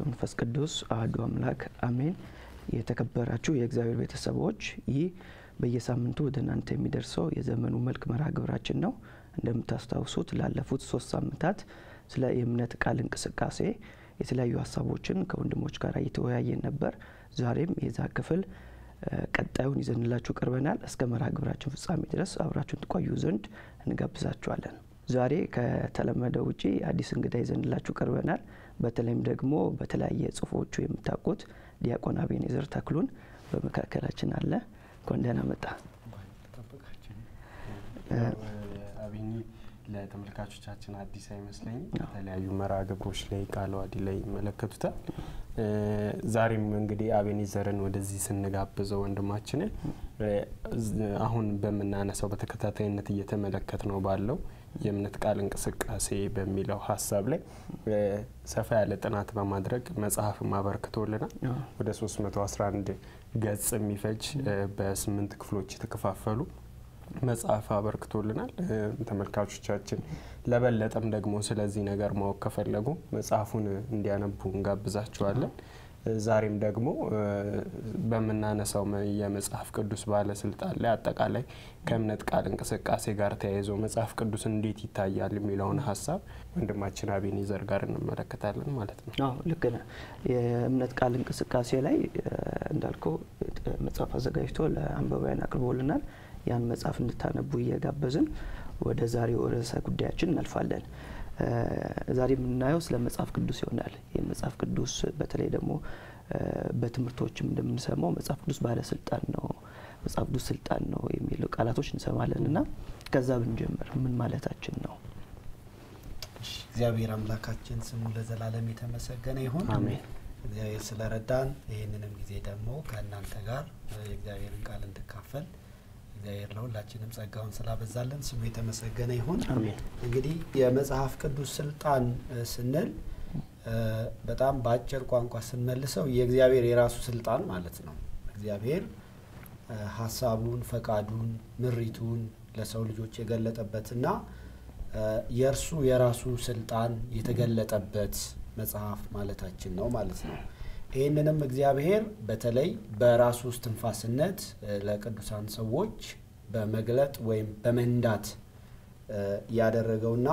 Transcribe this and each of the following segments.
ወመንፈስ ቅዱስ አህዱ አምላክ አሜን። የተከበራችሁ የእግዚአብሔር ቤተሰቦች ይህ በየሳምንቱ ወደ እናንተ የሚደርሰው የዘመኑ መልክ መርሃ ግብራችን ነው። እንደምታስታውሱት ላለፉት ሶስት ሳምንታት ስለ የእምነት ቃል እንቅስቃሴ የተለያዩ ሀሳቦችን ከወንድሞች ጋር እየተወያየን ነበር። ዛሬም የዛ ክፍል ቀጣዩን ይዘንላችሁ ቀርበናል። እስከ መርሃ ግብራችን ፍጻሜ ድረስ አብራችሁን ትቆዩ ዘንድ እንጋብዛችኋለን። ዛሬ ከተለመደው ውጪ አዲስ እንግዳ ይዘንላችሁ ቀርበናል። በተለይም ደግሞ በተለያየ ጽሁፎቹ የምታውቁት ዲያቆን አቤኔዘር ተክሉን በመካከላችን አለ። እንኳን ደህና መጣ። አቤኒ ለተመልካቾቻችን አዲስ አይመስለኝም። የተለያዩ መርሃ ግብሮች ላይ ቃለ ዓዋዲ ላይ ይመለከቱታል። ዛሬም እንግዲህ አቤኔዘርን ወደዚህ ስንጋብዘው ወንድማችንን አሁን በምናነሳው በተከታታይነት እየተመለከት ነው ባለው የእምነት ቃል እንቅስቃሴ በሚለው ሀሳብ ላይ ሰፋ ያለ ጥናት በማድረግ መጽሐፍም አበርክቶልናል። ወደ 311 ገጽ የሚፈጅ በስምንት ክፍሎች የተከፋፈሉ መጽሐፍ አበርክቶልናል። ተመልካቾቻችን ለበለጠም ደግሞ ስለዚህ ነገር ማወቅ ከፈለጉ መጽሐፉን እንዲያነቡ እንጋብዛቸዋለን። ዛሬም ደግሞ በምናነሳው የመጽሐፍ ቅዱስ ባለስልጣን ላይ አጠቃላይ ከእምነት ቃል እንቅስቃሴ ጋር ተያይዞ መጽሐፍ ቅዱስ እንዴት ይታያል የሚለውን ሀሳብ ወንድማችን አቤኔዘር ጋር እንመለከታለን ማለት ነው። አዎ ልክ ነህ። የእምነት ቃል እንቅስቃሴ ላይ እንዳልከው መጽሐፍ አዘጋጅቶ ለአንባቢያን አቅርቦልናል። ያን መጽሐፍ እንድታነቡ እየጋበዝን ወደ ዛሬው ርዕሰ ጉዳያችን እናልፋለን። ዛሬ የምናየው ስለ መጽሐፍ ቅዱስ ይሆናል። የመጽሐፍ ቅዱስ በተለይ ደግሞ በትምህርቶችም እንደምንሰማው መጽሐፍ ቅዱስ ባለስልጣን ነው፣ መጽሐፍ ቅዱስ ስልጣን ነው የሚሉ ቃላቶች እንሰማለን እና ከዛ ብንጀምር ምን ማለታችን ነው? እግዚአብሔር አምላካችን ስሙ ለዘላለም የተመሰገነ ይሁን። አሜን። እግዚአብሔር ስለረዳን ይህንንም ጊዜ ደግሞ ከእናንተ ጋር የእግዚአብሔርን ቃል እንድካፈል እግዚአብሔር ለሁላችንም ጸጋውን ስላበዛለን ስሙ የተመሰገነ ይሁን። እንግዲህ የመጽሐፍ ቅዱስ ስልጣን ስንል በጣም በአጭር ቋንቋ ስንመልሰው የእግዚአብሔር የራሱ ስልጣን ማለት ነው። እግዚአብሔር ሀሳቡን፣ ፈቃዱን፣ ምሪቱን ለሰው ልጆች የገለጠበትና የእርሱ የራሱ ስልጣን የተገለጠበት መጽሐፍ ማለታችን ነው ማለት ነው። ይህንንም እግዚአብሔር በተለይ በራሱ እስትንፋስነት ለቅዱሳን ሰዎች በመግለጥ ወይም በመንዳት ያደረገውና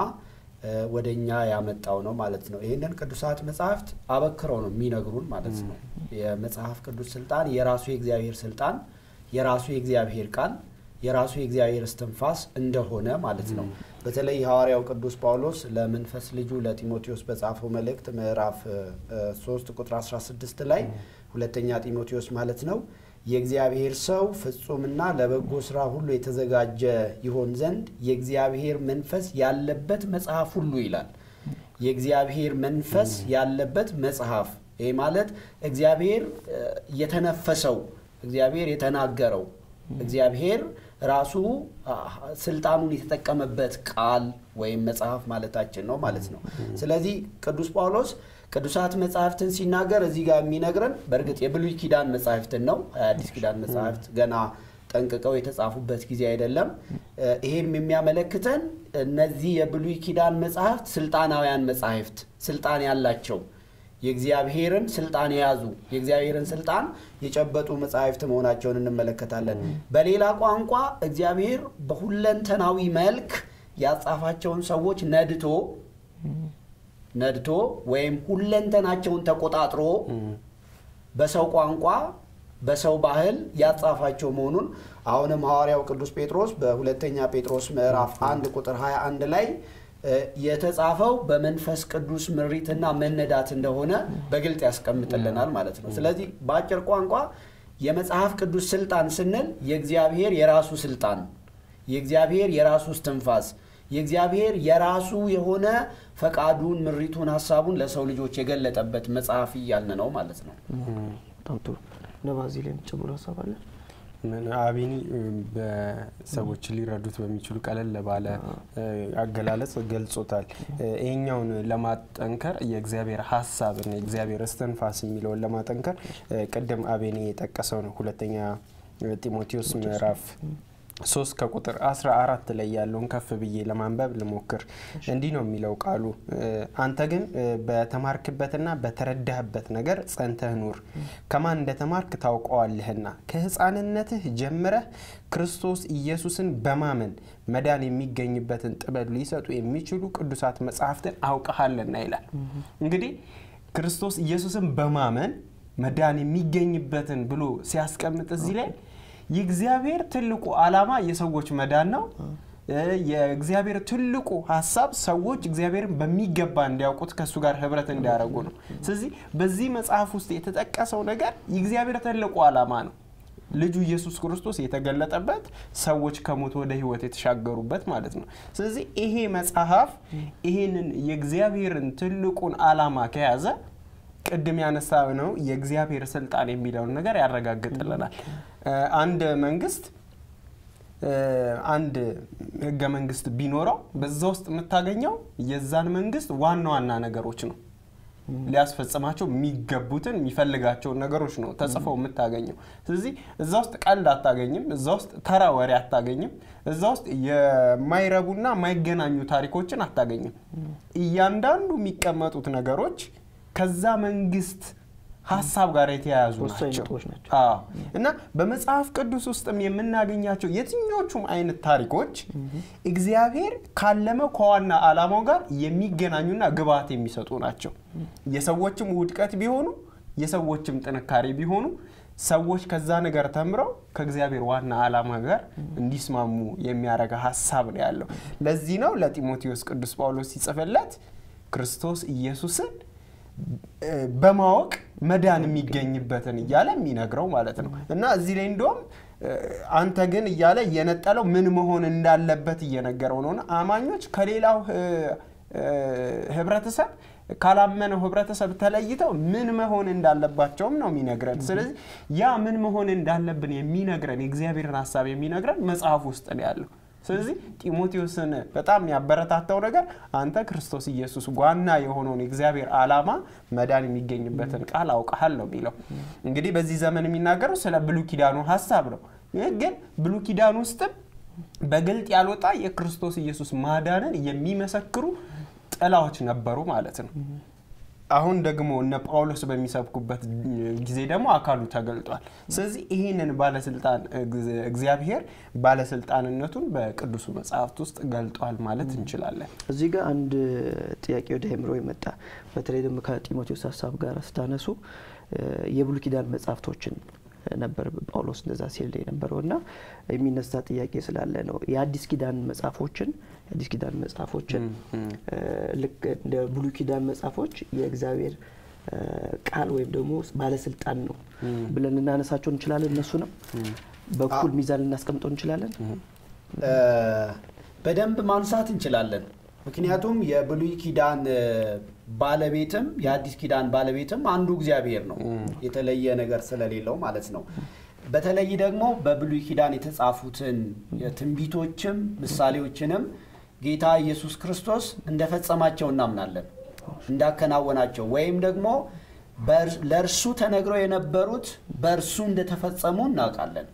ወደ እኛ ያመጣው ነው ማለት ነው። ይህንን ቅዱሳት መጽሐፍት አበክረው ነው የሚነግሩን ማለት ነው። የመጽሐፍ ቅዱስ ስልጣን የራሱ የእግዚአብሔር ስልጣን፣ የራሱ የእግዚአብሔር ቃል፣ የራሱ የእግዚአብሔር እስትንፋስ እንደሆነ ማለት ነው። በተለይ ሐዋርያው ቅዱስ ጳውሎስ ለመንፈስ ልጁ ለጢሞቴዎስ በጻፈው መልእክት ምዕራፍ 3 ቁጥር 16 ላይ ሁለተኛ ጢሞቴዎስ ማለት ነው የእግዚአብሔር ሰው ፍጹምና ለበጎ ስራ ሁሉ የተዘጋጀ ይሆን ዘንድ የእግዚአብሔር መንፈስ ያለበት መጽሐፍ ሁሉ ይላል። የእግዚአብሔር መንፈስ ያለበት መጽሐፍ ይህ ማለት እግዚአብሔር የተነፈሰው እግዚአብሔር የተናገረው እግዚአብሔር ራሱ ስልጣኑን የተጠቀመበት ቃል ወይም መጽሐፍ ማለታችን ነው ማለት ነው። ስለዚህ ቅዱስ ጳውሎስ ቅዱሳት መጽሐፍትን ሲናገር እዚህ ጋር የሚነግረን በእርግጥ የብሉይ ኪዳን መጽሐፍትን ነው። አዲስ ኪዳን መጽሐፍት ገና ጠንቅቀው የተጻፉበት ጊዜ አይደለም። ይሄም የሚያመለክተን እነዚህ የብሉይ ኪዳን መጽሐፍት ስልጣናውያን መጽሐፍት ስልጣን ያላቸው የእግዚአብሔርን ስልጣን የያዙ የእግዚአብሔርን ስልጣን የጨበጡ መጽሐፍት መሆናቸውን እንመለከታለን። በሌላ ቋንቋ እግዚአብሔር በሁለንተናዊ መልክ ያጻፋቸውን ሰዎች ነድቶ ነድቶ ወይም ሁለንተናቸውን ተቆጣጥሮ በሰው ቋንቋ በሰው ባህል ያጻፋቸው መሆኑን አሁንም ሐዋርያው ቅዱስ ጴጥሮስ በሁለተኛ ጴጥሮስ ምዕራፍ አንድ ቁጥር 21 ላይ የተጻፈው በመንፈስ ቅዱስ ምሪትና መነዳት እንደሆነ በግልጥ ያስቀምጥልናል ማለት ነው። ስለዚህ በአጭር ቋንቋ የመጽሐፍ ቅዱስ ስልጣን ስንል የእግዚአብሔር የራሱ ስልጣን፣ የእግዚአብሔር የራሱ እስትንፋስ፣ የእግዚአብሔር የራሱ የሆነ ፈቃዱን፣ ምሪቱን፣ ሀሳቡን ለሰው ልጆች የገለጠበት መጽሐፍ እያልን ነው ማለት ነው። በጣም ጥሩ። ነባዚህ ላይ የምትጨምሩ ሀሳብ አለ? አቤኒ በሰዎች ሊረዱት በሚችሉ ቀለል ባለ አገላለጽ ገልጾታል። ይሄኛውን ለማጠንከር የእግዚአብሔር ሀሳብና የእግዚአብሔር እስትንፋስ የሚለውን ለማጠንከር ቅድም አቤኒ የጠቀሰው ነው ሁለተኛ ጢሞቴዎስ ምዕራፍ ሶስት ከቁጥር 14 ላይ ያለውን ከፍ ብዬ ለማንበብ ልሞክር። እንዲህ ነው የሚለው ቃሉ፣ አንተ ግን በተማርክበትና በተረዳህበት ነገር ጸንተህ ኑር፣ ከማን እንደተማርክ ታውቀዋለህና። ከሕፃንነትህ ጀምረህ ክርስቶስ ኢየሱስን በማመን መዳን የሚገኝበትን ጥበብ ሊሰጡ የሚችሉ ቅዱሳት መጽሐፍትን አውቀሃልና ይላል። እንግዲህ ክርስቶስ ኢየሱስን በማመን መዳን የሚገኝበትን ብሎ ሲያስቀምጥ እዚህ ላይ የእግዚአብሔር ትልቁ ዓላማ የሰዎች መዳን ነው። የእግዚአብሔር ትልቁ ሀሳብ ሰዎች እግዚአብሔርን በሚገባ እንዲያውቁት ከእሱ ጋር ህብረት እንዲያደርጉ ነው። ስለዚህ በዚህ መጽሐፍ ውስጥ የተጠቀሰው ነገር የእግዚአብሔር ትልቁ ዓላማ ነው። ልጁ ኢየሱስ ክርስቶስ የተገለጠበት ሰዎች ከሞት ወደ ህይወት የተሻገሩበት ማለት ነው። ስለዚህ ይሄ መጽሐፍ ይሄንን የእግዚአብሔርን ትልቁን ዓላማ ከያዘ ቅድም ያነሳ ነው የእግዚአብሔር ስልጣን የሚለውን ነገር ያረጋግጥልናል። አንድ መንግስት አንድ ህገ መንግስት ቢኖረው በዛ ውስጥ የምታገኘው የዛን መንግስት ዋና ዋና ነገሮች ነው። ሊያስፈጽማቸው የሚገቡትን የሚፈልጋቸውን ነገሮች ነው ተጽፈው የምታገኘው። ስለዚህ እዛ ውስጥ ቀልድ አታገኝም። እዛ ውስጥ ተራ ወሬ አታገኝም። እዛ ውስጥ የማይረቡና የማይገናኙ ታሪኮችን አታገኝም። እያንዳንዱ የሚቀመጡት ነገሮች ከዛ መንግስት ሀሳብ ጋር የተያያዙ ናቸው እና በመጽሐፍ ቅዱስ ውስጥም የምናገኛቸው የትኞቹም አይነት ታሪኮች እግዚአብሔር ካለመው ከዋና ዓላማው ጋር የሚገናኙና ግብዓት የሚሰጡ ናቸው። የሰዎችም ውድቀት ቢሆኑ የሰዎችም ጥንካሬ ቢሆኑ ሰዎች ከዛ ነገር ተምረው ከእግዚአብሔር ዋና ዓላማ ጋር እንዲስማሙ የሚያደርግ ሀሳብ ነው ያለው። ለዚህ ነው ለጢሞቴዎስ ቅዱስ ጳውሎስ ሲጽፍለት ክርስቶስ ኢየሱስን በማወቅ መዳን የሚገኝበትን እያለ የሚነግረው ማለት ነው። እና እዚህ ላይ እንደውም አንተ ግን እያለ እየነጠለው ምን መሆን እንዳለበት እየነገረው ነው። አማኞች ከሌላው ህብረተሰብ ካላመነው ህብረተሰብ ተለይተው ምን መሆን እንዳለባቸውም ነው የሚነግረን። ስለዚህ ያ ምን መሆን እንዳለብን የሚነግረን የእግዚአብሔርን ሀሳብ የሚነግረን መጽሐፍ ውስጥ ነው ያለው። ስለዚህ ጢሞቴዎስን በጣም ያበረታታው ነገር አንተ ክርስቶስ ኢየሱስ ዋና የሆነውን የእግዚአብሔር ዓላማ መዳን የሚገኝበትን ቃል አውቀሃል ነው የሚለው። እንግዲህ በዚህ ዘመን የሚናገረው ስለ ብሉይ ኪዳኑ ሀሳብ ነው። ግን ብሉይ ኪዳን ውስጥም በግልጥ ያልወጣ የክርስቶስ ኢየሱስ ማዳንን የሚመሰክሩ ጥላዎች ነበሩ ማለት ነው። አሁን ደግሞ እነ ጳውሎስ በሚሰብኩበት ጊዜ ደግሞ አካሉ ተገልጧል። ስለዚህ ይህንን ባለስልጣን እግዚአብሔር ባለስልጣንነቱን በቅዱሱ መጽሐፍት ውስጥ ገልጧል ማለት እንችላለን። እዚህ ጋር አንድ ጥያቄ ወደ አእምሮ የመጣ በተለይ ደግሞ ከጢሞቴዎስ ሀሳብ ጋር ስታነሱ የብሉይ ኪዳን መጽሐፍቶችን ነበር ጳውሎስ እንደዛ ሲል የነበረው እና የሚነሳ ጥያቄ ስላለ ነው። የአዲስ ኪዳን መጽሐፎችን የአዲስ ኪዳን መጽሐፎችን ልክ እንደ ብሉይ ኪዳን መጽሐፎች የእግዚአብሔር ቃል ወይም ደግሞ ባለስልጣን ነው ብለን ልናነሳቸው እንችላለን። እነሱ ነው በኩል ሚዛን ልናስቀምጠው እንችላለን። በደንብ ማንሳት እንችላለን። ምክንያቱም የብሉይ ኪዳን ባለቤትም የአዲስ ኪዳን ባለቤትም አንዱ እግዚአብሔር ነው፣ የተለየ ነገር ስለሌለው ማለት ነው። በተለይ ደግሞ በብሉይ ኪዳን የተጻፉትን ትንቢቶችም ምሳሌዎችንም ጌታ ኢየሱስ ክርስቶስ እንደፈጸማቸው እናምናለን፣ እንዳከናወናቸው ወይም ደግሞ ለእርሱ ተነግረው የነበሩት በእርሱ እንደተፈጸሙ እናውቃለን።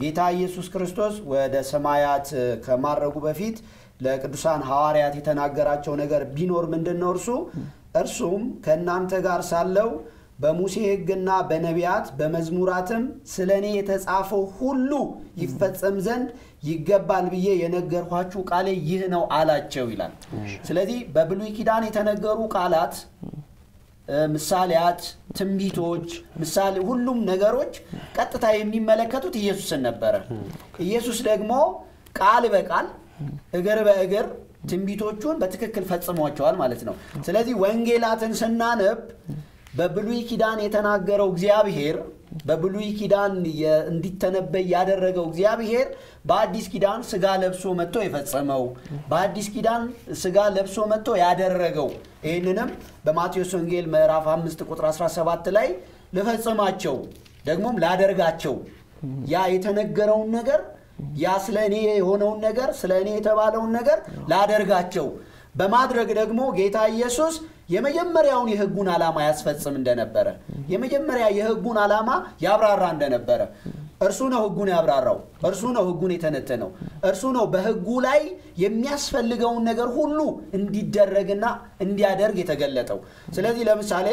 ጌታ ኢየሱስ ክርስቶስ ወደ ሰማያት ከማረጉ በፊት ለቅዱሳን ሐዋርያት የተናገራቸው ነገር ቢኖር ምንድን ነው? እርሱ እርሱም ከእናንተ ጋር ሳለው በሙሴ ሕግና በነቢያት በመዝሙራትም ስለ እኔ የተጻፈው ሁሉ ይፈጸም ዘንድ ይገባል ብዬ የነገርኋችሁ ቃሌ ይህ ነው አላቸው ይላል። ስለዚህ በብሉይ ኪዳን የተነገሩ ቃላት፣ ምሳሌያት፣ ትንቢቶች፣ ምሳሌ ሁሉም ነገሮች ቀጥታ የሚመለከቱት ኢየሱስን ነበረ። ኢየሱስ ደግሞ ቃል በቃል እግር በእግር ትንቢቶቹን በትክክል ፈጽሟቸዋል ማለት ነው። ስለዚህ ወንጌላትን ስናነብ በብሉይ ኪዳን የተናገረው እግዚአብሔር በብሉይ ኪዳን እንዲተነበይ ያደረገው እግዚአብሔር በአዲስ ኪዳን ስጋ ለብሶ መጥቶ የፈጸመው በአዲስ ኪዳን ስጋ ለብሶ መጥቶ ያደረገው ይህንንም በማቴዎስ ወንጌል ምዕራፍ 5 ቁጥር 17 ላይ ልፈጽማቸው ደግሞም ላደርጋቸው ያ የተነገረውን ነገር ያ ስለ እኔ የሆነውን ነገር ስለ እኔ የተባለውን ነገር ላደርጋቸው በማድረግ ደግሞ ጌታ ኢየሱስ የመጀመሪያውን የሕጉን ዓላማ ያስፈጽም እንደነበረ የመጀመሪያ የሕጉን ዓላማ ያብራራ እንደነበረ እርሱ ነው ህጉን ያብራራው። እርሱ ነው ህጉን የተነተነው። እርሱ ነው በህጉ ላይ የሚያስፈልገውን ነገር ሁሉ እንዲደረግና እንዲያደርግ የተገለጠው። ስለዚህ ለምሳሌ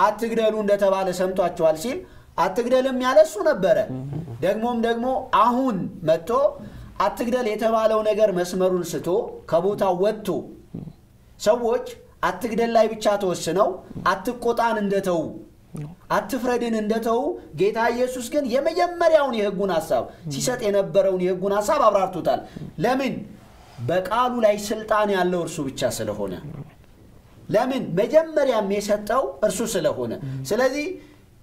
አትግደሉ እንደተባለ ሰምቷቸዋል ሲል አትግደልም ያለ እሱ ነበረ። ደግሞም ደግሞ አሁን መጥቶ አትግደል የተባለው ነገር መስመሩን ስቶ ከቦታው ወጥቶ ሰዎች አትግደል ላይ ብቻ ተወስነው አትቆጣን እንደተዉ አትፍረድን እንደተዉ ጌታ ኢየሱስ ግን የመጀመሪያውን የህጉን ሀሳብ ሲሰጥ የነበረውን የህጉን ሀሳብ አብራርቶታል። ለምን? በቃሉ ላይ ስልጣን ያለው እርሱ ብቻ ስለሆነ። ለምን? መጀመሪያም የሰጠው እርሱ ስለሆነ። ስለዚህ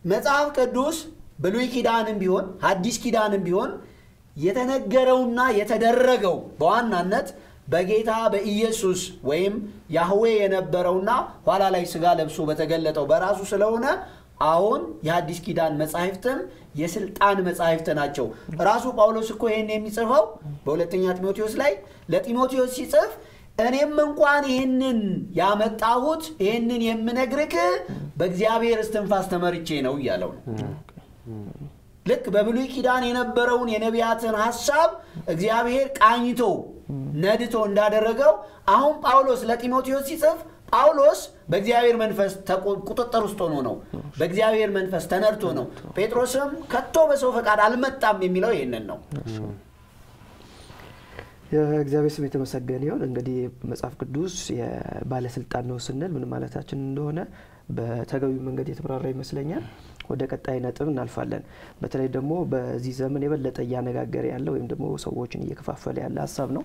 መጽሐፍ ቅዱስ ብሉይ ኪዳንም ቢሆን ሐዲስ ኪዳንም ቢሆን የተነገረውና የተደረገው በዋናነት በጌታ በኢየሱስ ወይም ያህዌ የነበረውና ኋላ ላይ ስጋ ለብሶ በተገለጠው በራሱ ስለሆነ አሁን የሐዲስ ኪዳን መጻሕፍትም የስልጣን መጻሕፍት ናቸው። ራሱ ጳውሎስ እኮ ይህን የሚጽፈው በሁለተኛ ጢሞቴዎስ ላይ ለጢሞቴዎስ ሲጽፍ እኔም እንኳን ይህንን ያመጣሁት ይህንን የምነግርህ በእግዚአብሔር እስትንፋስ ተመርቼ ነው እያለው ነው። ልክ በብሉይ ኪዳን የነበረውን የነቢያትን ሐሳብ እግዚአብሔር ቃኝቶ ነድቶ እንዳደረገው አሁን ጳውሎስ ለጢሞቴዎስ ሲጽፍ ጳውሎስ በእግዚአብሔር መንፈስ ቁጥጥር ውስጥ ሆኖ ነው። በእግዚአብሔር መንፈስ ተነድቶ ነው። ጴጥሮስም ከቶ በሰው ፈቃድ አልመጣም የሚለው ይህንን ነው። የእግዚአብሔር ስም የተመሰገነ ይሁን። እንግዲህ መጽሐፍ ቅዱስ የባለስልጣን ነው ስንል ምን ማለታችን እንደሆነ በተገቢው መንገድ የተብራራ ይመስለኛል። ወደ ቀጣይ ነጥብ እናልፋለን። በተለይ ደግሞ በዚህ ዘመን የበለጠ እያነጋገረ ያለ ወይም ደግሞ ሰዎችን እየከፋፈለ ያለ ሀሳብ ነው።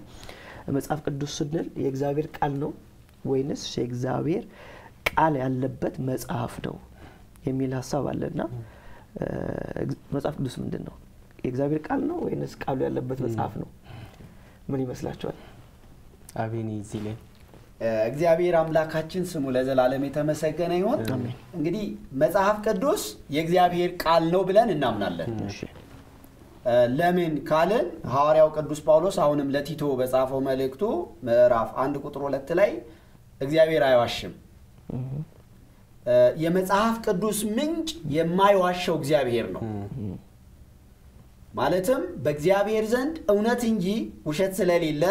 መጽሐፍ ቅዱስ ስንል የእግዚአብሔር ቃል ነው ወይንስ የእግዚአብሔር ቃል ያለበት መጽሐፍ ነው የሚል ሀሳብ አለና መጽሐፍ ቅዱስ ምንድን ነው? የእግዚአብሔር ቃል ነው ወይንስ ቃሉ ያለበት መጽሐፍ ነው? ምን ይመስላችኋል? አቤኔ እዚህ ላይ እግዚአብሔር አምላካችን ስሙ ለዘላለም የተመሰገነ ይሁን። እንግዲህ መጽሐፍ ቅዱስ የእግዚአብሔር ቃል ነው ብለን እናምናለን። ለምን ካልን ሐዋርያው ቅዱስ ጳውሎስ አሁንም ለቲቶ በጻፈው መልእክቱ ምዕራፍ አንድ ቁጥር ሁለት ላይ እግዚአብሔር አይዋሽም፣ የመጽሐፍ ቅዱስ ምንጭ የማይዋሸው እግዚአብሔር ነው። ማለትም በእግዚአብሔር ዘንድ እውነት እንጂ ውሸት ስለሌለ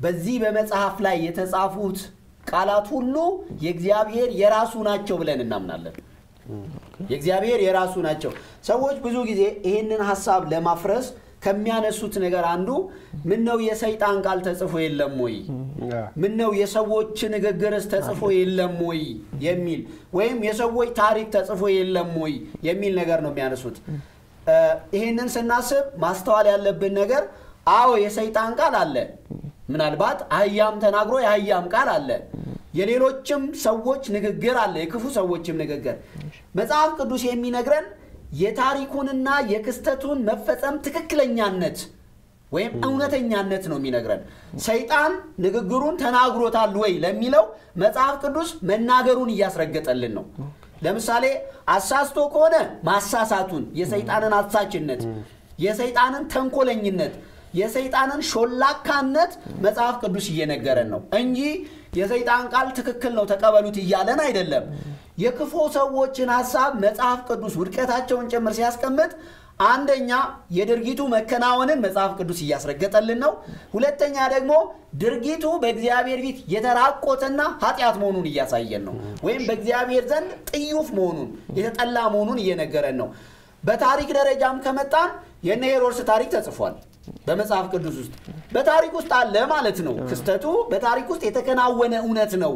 በዚህ በመጽሐፍ ላይ የተጻፉት ቃላት ሁሉ የእግዚአብሔር የራሱ ናቸው ብለን እናምናለን። የእግዚአብሔር የራሱ ናቸው። ሰዎች ብዙ ጊዜ ይህንን ሀሳብ ለማፍረስ ከሚያነሱት ነገር አንዱ ምን ነው የሰይጣን ቃል ተጽፎ የለም ወይ? ምን ነው የሰዎች ንግግርስ ተጽፎ የለም ወይ የሚል ወይም የሰዎች ታሪክ ተጽፎ የለም ወይ የሚል ነገር ነው የሚያነሱት። ይህንን ስናስብ ማስተዋል ያለብን ነገር አዎ የሰይጣን ቃል አለ። ምናልባት አህያም ተናግሮ የአህያም ቃል አለ። የሌሎችም ሰዎች ንግግር አለ፣ የክፉ ሰዎችም ንግግር። መጽሐፍ ቅዱስ የሚነግረን የታሪኩንና የክስተቱን መፈጸም ትክክለኛነት ወይም እውነተኛነት ነው የሚነግረን። ሰይጣን ንግግሩን ተናግሮታል ወይ ለሚለው መጽሐፍ ቅዱስ መናገሩን እያስረገጠልን ነው። ለምሳሌ አሳስቶ ከሆነ ማሳሳቱን፣ የሰይጣንን አሳችነት፣ የሰይጣንን ተንኮለኝነት የሰይጣንን ሾላካነት መጽሐፍ ቅዱስ እየነገረን ነው እንጂ የሰይጣን ቃል ትክክል ነው ተቀበሉት እያለን አይደለም። የክፉ ሰዎችን ሀሳብ መጽሐፍ ቅዱስ ውድቀታቸውን ጭምር ሲያስቀምጥ አንደኛ የድርጊቱ መከናወንን መጽሐፍ ቅዱስ እያስረገጠልን ነው። ሁለተኛ ደግሞ ድርጊቱ በእግዚአብሔር ፊት የተራቆተና ኃጢአት መሆኑን እያሳየን ነው። ወይም በእግዚአብሔር ዘንድ ጥዩፍ መሆኑን የተጠላ መሆኑን እየነገረን ነው። በታሪክ ደረጃም ከመጣን የነ ሄሮድስ ታሪክ ተጽፏል በመጽሐፍ ቅዱስ ውስጥ በታሪክ ውስጥ አለ ማለት ነው። ክስተቱ በታሪክ ውስጥ የተከናወነ እውነት ነው።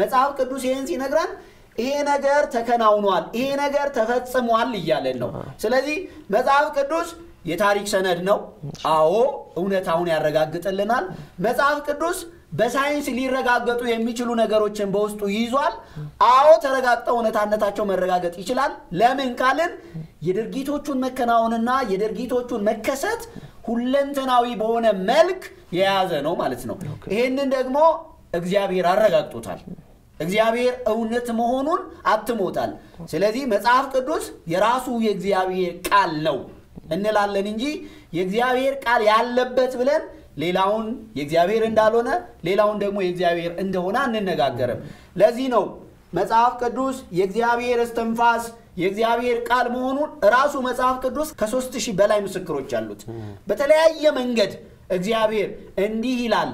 መጽሐፍ ቅዱስ ይህን ሲነግረን ይሄ ነገር ተከናውኗል፣ ይሄ ነገር ተፈጽሟል እያለን ነው። ስለዚህ መጽሐፍ ቅዱስ የታሪክ ሰነድ ነው። አዎ እውነታውን ያረጋግጥልናል። መጽሐፍ ቅዱስ በሳይንስ ሊረጋገጡ የሚችሉ ነገሮችን በውስጡ ይዟል። አዎ ተረጋግጠው እውነታነታቸው መረጋገጥ ይችላል። ለምን ካልን የድርጊቶቹን መከናወንና የድርጊቶቹን መከሰት ሁለንተናዊ በሆነ መልክ የያዘ ነው ማለት ነው። ይህንን ደግሞ እግዚአብሔር አረጋግጦታል። እግዚአብሔር እውነት መሆኑን አትሞታል። ስለዚህ መጽሐፍ ቅዱስ የራሱ የእግዚአብሔር ቃል ነው እንላለን እንጂ የእግዚአብሔር ቃል ያለበት ብለን ሌላውን የእግዚአብሔር እንዳልሆነ ሌላውን ደግሞ የእግዚአብሔር እንደሆነ አንነጋገርም። ለዚህ ነው መጽሐፍ ቅዱስ የእግዚአብሔር እስትንፋስ የእግዚአብሔር ቃል መሆኑን ራሱ መጽሐፍ ቅዱስ ከሦስት ሺህ በላይ ምስክሮች አሉት። በተለያየ መንገድ እግዚአብሔር እንዲህ ይላል፣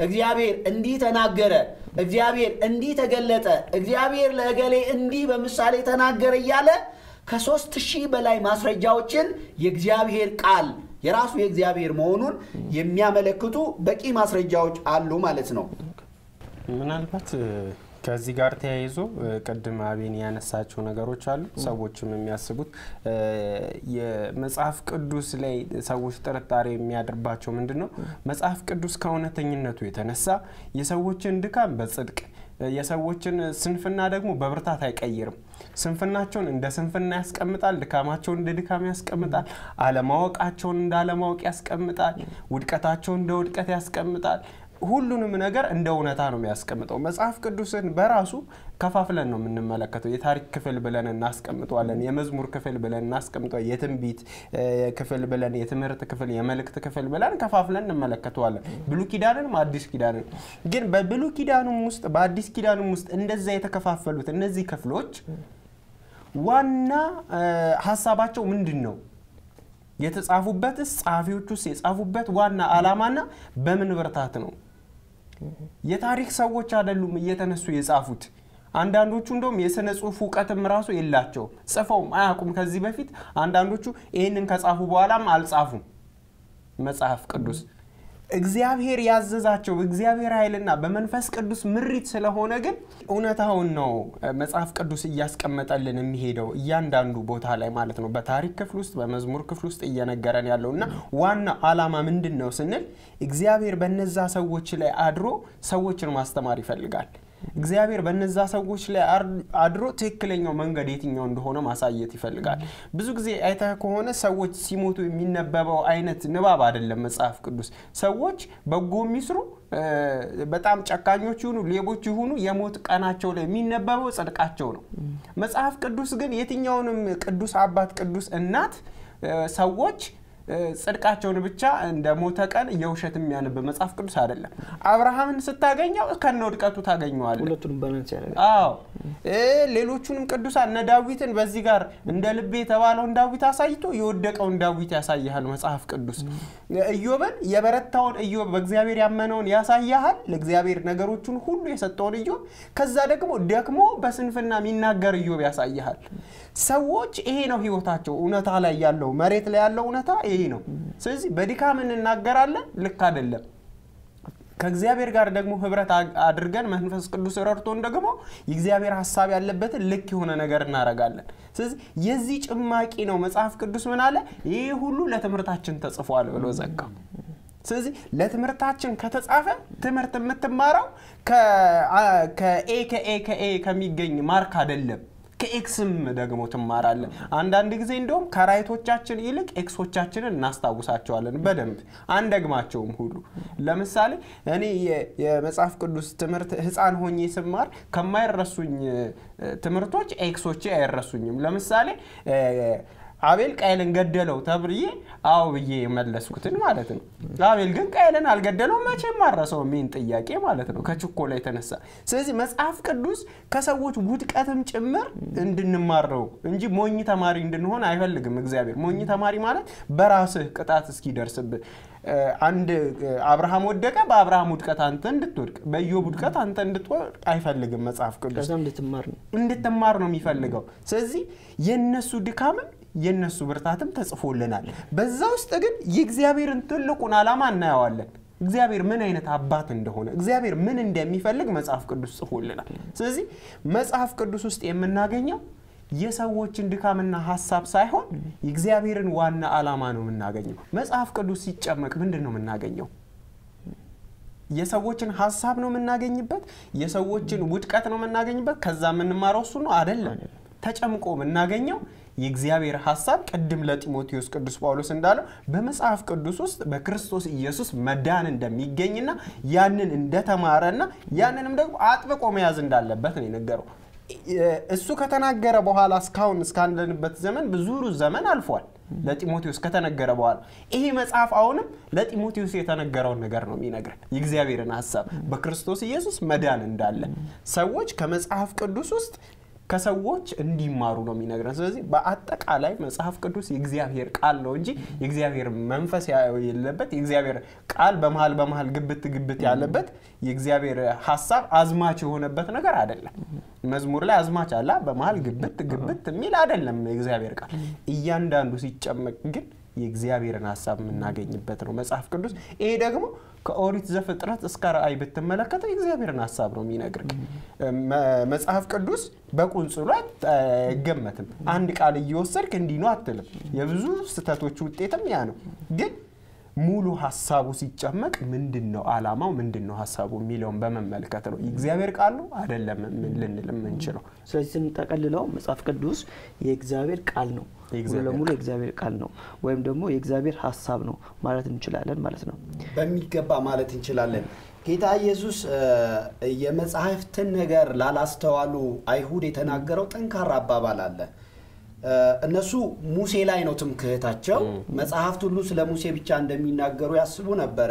እግዚአብሔር እንዲህ ተናገረ፣ እግዚአብሔር እንዲህ ተገለጠ፣ እግዚአብሔር ለእገሌ እንዲህ በምሳሌ ተናገረ እያለ ከሦስት ሺህ በላይ ማስረጃዎችን የእግዚአብሔር ቃል የራሱ የእግዚአብሔር መሆኑን የሚያመለክቱ በቂ ማስረጃዎች አሉ ማለት ነው። ምናልባት ከዚህ ጋር ተያይዞ ቅድም አቤን ያነሳቸው ነገሮች አሉ። ሰዎችም የሚያስቡት የመጽሐፍ ቅዱስ ላይ ሰዎች ጥርጣሬ የሚያድርባቸው ምንድን ነው? መጽሐፍ ቅዱስ ከእውነተኝነቱ የተነሳ የሰዎችን ድካም በጽድቅ የሰዎችን ስንፍና ደግሞ በብርታት አይቀይርም። ስንፍናቸውን እንደ ስንፍና ያስቀምጣል፣ ድካማቸውን እንደ ድካም ያስቀምጣል፣ አለማወቃቸውን እንደ አለማወቅ ያስቀምጣል፣ ውድቀታቸውን እንደ ውድቀት ያስቀምጣል። ሁሉንም ነገር እንደ እውነታ ነው የሚያስቀምጠው። መጽሐፍ ቅዱስን በራሱ ከፋፍለን ነው የምንመለከተው። የታሪክ ክፍል ብለን እናስቀምጠዋለን፣ የመዝሙር ክፍል ብለን እናስቀምጠዋለን፣ የትንቢት ክፍል ብለን፣ የትምህርት ክፍል፣ የመልእክት ክፍል ብለን ከፋፍለን እንመለከተዋለን። ብሉይ ኪዳንንም አዲስ ኪዳንን ግን በብሉይ ኪዳኑም ውስጥ በአዲስ ኪዳኑም ውስጥ እንደዛ የተከፋፈሉት እነዚህ ክፍሎች ዋና ሀሳባቸው ምንድን ነው? የተጻፉበትስ ጸሐፊዎቹስ የጻፉበት ዋና ዓላማና በምን ብርታት ነው? የታሪክ ሰዎች አይደሉም እየተነሱ የጻፉት። አንዳንዶቹ እንደውም የስነ ጽሁፍ እውቀትም ራሱ የላቸውም፣ ጽፈውም አያውቁም ከዚህ በፊት። አንዳንዶቹ ይህንን ከጻፉ በኋላም አልጻፉም። መጽሐፍ ቅዱስ እግዚአብሔር ያዘዛቸው እግዚአብሔር ኃይልና በመንፈስ ቅዱስ ምሪት ስለሆነ ግን እውነታውን ነው መጽሐፍ ቅዱስ እያስቀመጠልን የሚሄደው እያንዳንዱ ቦታ ላይ ማለት ነው። በታሪክ ክፍል ውስጥ በመዝሙር ክፍል ውስጥ እየነገረን ያለው እና ዋና ዓላማ ምንድን ነው ስንል እግዚአብሔር በነዛ ሰዎች ላይ አድሮ ሰዎችን ማስተማር ይፈልጋል። እግዚአብሔር በነዛ ሰዎች ላይ አድሮ ትክክለኛው መንገድ የትኛው እንደሆነ ማሳየት ይፈልጋል። ብዙ ጊዜ አይተህ ከሆነ ሰዎች ሲሞቱ የሚነበበው አይነት ንባብ አይደለም መጽሐፍ ቅዱስ። ሰዎች በጎ የሚስሩ በጣም ጨካኞች ይሁኑ ሌቦች ይሁኑ የሞት ቀናቸው ላይ የሚነበበው ጽድቃቸው ነው። መጽሐፍ ቅዱስ ግን የትኛውንም ቅዱስ አባት ቅዱስ እናት ሰዎች ጽድቃቸውን ብቻ እንደ ሞተ ቀን የውሸት የሚያነብ መጽሐፍ ቅዱስ አይደለም። አብርሃምን ስታገኘው ከነ ውድቀቱ ታገኘዋለህ። አዎ ሌሎቹንም ቅዱሳን እነ ዳዊትን በዚህ ጋር እንደ ልቤ የተባለውን ዳዊት አሳይቶ የወደቀውን ዳዊት ያሳይሃል መጽሐፍ ቅዱስ። ኢዮብን የበረታውን ኢዮብ በእግዚአብሔር ያመነውን ያሳያሃል፣ ለእግዚአብሔር ነገሮቹን ሁሉ የሰጠውን ኢዮብ። ከዛ ደግሞ ደክሞ በስንፍና የሚናገር ኢዮብ ያሳይሃል። ሰዎች ይሄ ነው ህይወታቸው። እውነታ ላይ ያለው መሬት ላይ ያለው እውነታ ይሄ ነው። ስለዚህ በድካም እንናገራለን፣ ልክ አይደለም። ከእግዚአብሔር ጋር ደግሞ ህብረት አድርገን መንፈስ ቅዱስ ረድቶን ደግሞ የእግዚአብሔር ሀሳብ ያለበትን ልክ የሆነ ነገር እናደርጋለን። ስለዚህ የዚህ ጭማቂ ነው መጽሐፍ ቅዱስ ምን አለ? ይህ ሁሉ ለትምህርታችን ተጽፏል ብሎ ዘጋው። ስለዚህ ለትምህርታችን ከተጻፈ ትምህርት የምትማረው ከኤ ከኤ ከኤ ከሚገኝ ማርክ አይደለም ከኤክስም ደግሞ ትማራለን። አንዳንድ ጊዜ እንደውም ከራይቶቻችን ይልቅ ኤክሶቻችንን እናስታውሳቸዋለን በደንብ አንደግማቸውም ሁሉ። ለምሳሌ እኔ የመጽሐፍ ቅዱስ ትምህርት ህፃን ሆኜ ስማር ከማይረሱኝ ትምህርቶች ኤክሶቼ አይረሱኝም። ለምሳሌ አቤል ቃየልን ገደለው ተብዬ አዎ ብዬ የመለስኩትን ማለት ነው። አቤል ግን ቃየልን አልገደለው መቼም አረሰውም ይህን ጥያቄ ማለት ነው ከችኮላ የተነሳ። ስለዚህ መጽሐፍ ቅዱስ ከሰዎች ውድቀትም ጭምር እንድንማረው እንጂ ሞኝ ተማሪ እንድንሆን አይፈልግም እግዚአብሔር። ሞኝ ተማሪ ማለት በራስህ ቅጣት እስኪደርስብህ አንድ አብርሃም ወደቀ፣ በአብርሃም ውድቀት አንተ እንድትወድቅ፣ በኢዮብ ውድቀት አንተ እንድትወድቅ አይፈልግም መጽሐፍ ቅዱስ። እንድትማር ነው እንድትማር ነው የሚፈልገው። ስለዚህ የነሱ ድካምም የነሱ ብርታትም ተጽፎልናል። በዛ ውስጥ ግን የእግዚአብሔርን ትልቁን ዓላማ እናየዋለን። እግዚአብሔር ምን አይነት አባት እንደሆነ እግዚአብሔር ምን እንደሚፈልግ መጽሐፍ ቅዱስ ጽፎልናል። ስለዚህ መጽሐፍ ቅዱስ ውስጥ የምናገኘው የሰዎችን ድካምና ሀሳብ ሳይሆን የእግዚአብሔርን ዋና ዓላማ ነው የምናገኘው። መጽሐፍ ቅዱስ ሲጨመቅ ምንድን ነው የምናገኘው? የሰዎችን ሀሳብ ነው የምናገኝበት? የሰዎችን ውድቀት ነው የምናገኝበት? ከዛ የምንማረው እሱ ነው አይደለም። ተጨምቆ የምናገኘው የእግዚአብሔር ሀሳብ ቅድም ለጢሞቴዎስ ቅዱስ ጳውሎስ እንዳለው በመጽሐፍ ቅዱስ ውስጥ በክርስቶስ ኢየሱስ መዳን እንደሚገኝና ያንን እንደተማረና ያንንም ደግሞ አጥብቆ መያዝ እንዳለበት ነው የነገረው። እሱ ከተናገረ በኋላ እስካሁን እስካለንበት ዘመን ብዙ ዘመን አልፏል። ለጢሞቴዎስ ከተነገረ በኋላ ይሄ መጽሐፍ አሁንም ለጢሞቴዎስ የተነገረውን ነገር ነው የሚነግረን የእግዚአብሔርን ሀሳብ በክርስቶስ ኢየሱስ መዳን እንዳለ ሰዎች ከመጽሐፍ ቅዱስ ውስጥ ከሰዎች እንዲማሩ ነው የሚነግረን። ስለዚህ በአጠቃላይ መጽሐፍ ቅዱስ የእግዚአብሔር ቃል ነው እንጂ የእግዚአብሔር መንፈስ የሌለበት የእግዚአብሔር ቃል በመሀል በመሀል ግብት ግብት ያለበት የእግዚአብሔር ሀሳብ አዝማች የሆነበት ነገር አይደለም። መዝሙር ላይ አዝማች አላ በመሀል ግብት ግብት የሚል አይደለም የእግዚአብሔር ቃል። እያንዳንዱ ሲጨመቅ ግን የእግዚአብሔርን ሀሳብ የምናገኝበት ነው መጽሐፍ ቅዱስ። ይሄ ደግሞ ከኦሪት ዘፍጥረት እስከ ራእይ ብትመለከተው የእግዚአብሔርን ሀሳብ ነው የሚነግርህ። መጽሐፍ ቅዱስ በቁንጽሉ አይገመትም። አንድ ቃል እየወሰድክ እንዲህ ነው አትልም። የብዙ ስህተቶች ውጤትም ያ ነው ግን ሙሉ ሀሳቡ ሲጨመቅ ምንድን ነው አላማው፣ ምንድን ነው ሀሳቡ የሚለውን በመመልከት ነው የእግዚአብሔር ቃል ነው አይደለም ልንል የምንችለው። ስለዚህ ስንጠቀልለው መጽሐፍ ቅዱስ የእግዚአብሔር ቃል ነው፣ ሙሉ ለሙሉ የእግዚአብሔር ቃል ነው፣ ወይም ደግሞ የእግዚአብሔር ሀሳብ ነው ማለት እንችላለን ማለት ነው። በሚገባ ማለት እንችላለን። ጌታ ኢየሱስ የመጽሐፍትን ነገር ላላስተዋሉ አይሁድ የተናገረው ጠንካራ አባባል አለ። እነሱ ሙሴ ላይ ነው ትምክህታቸው። መጽሐፍት ሁሉ ስለ ሙሴ ብቻ እንደሚናገሩ ያስቡ ነበረ።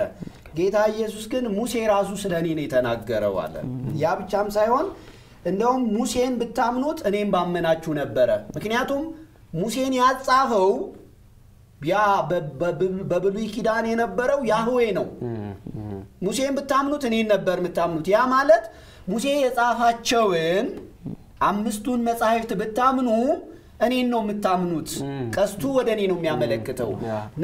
ጌታ ኢየሱስ ግን ሙሴ ራሱ ስለ እኔ ነው የተናገረው አለ። ያ ብቻም ሳይሆን እንደውም ሙሴን ብታምኑት እኔም ባመናችሁ ነበረ። ምክንያቱም ሙሴን ያጻፈው ያ በብሉይ ኪዳን የነበረው ያህዌ ነው። ሙሴን ብታምኑት እኔን ነበር የምታምኑት። ያ ማለት ሙሴ የጻፋቸውን አምስቱን መጻሕፍት ብታምኑ እኔን ነው የምታምኑት። ቀስቱ ወደ እኔ ነው የሚያመለክተው።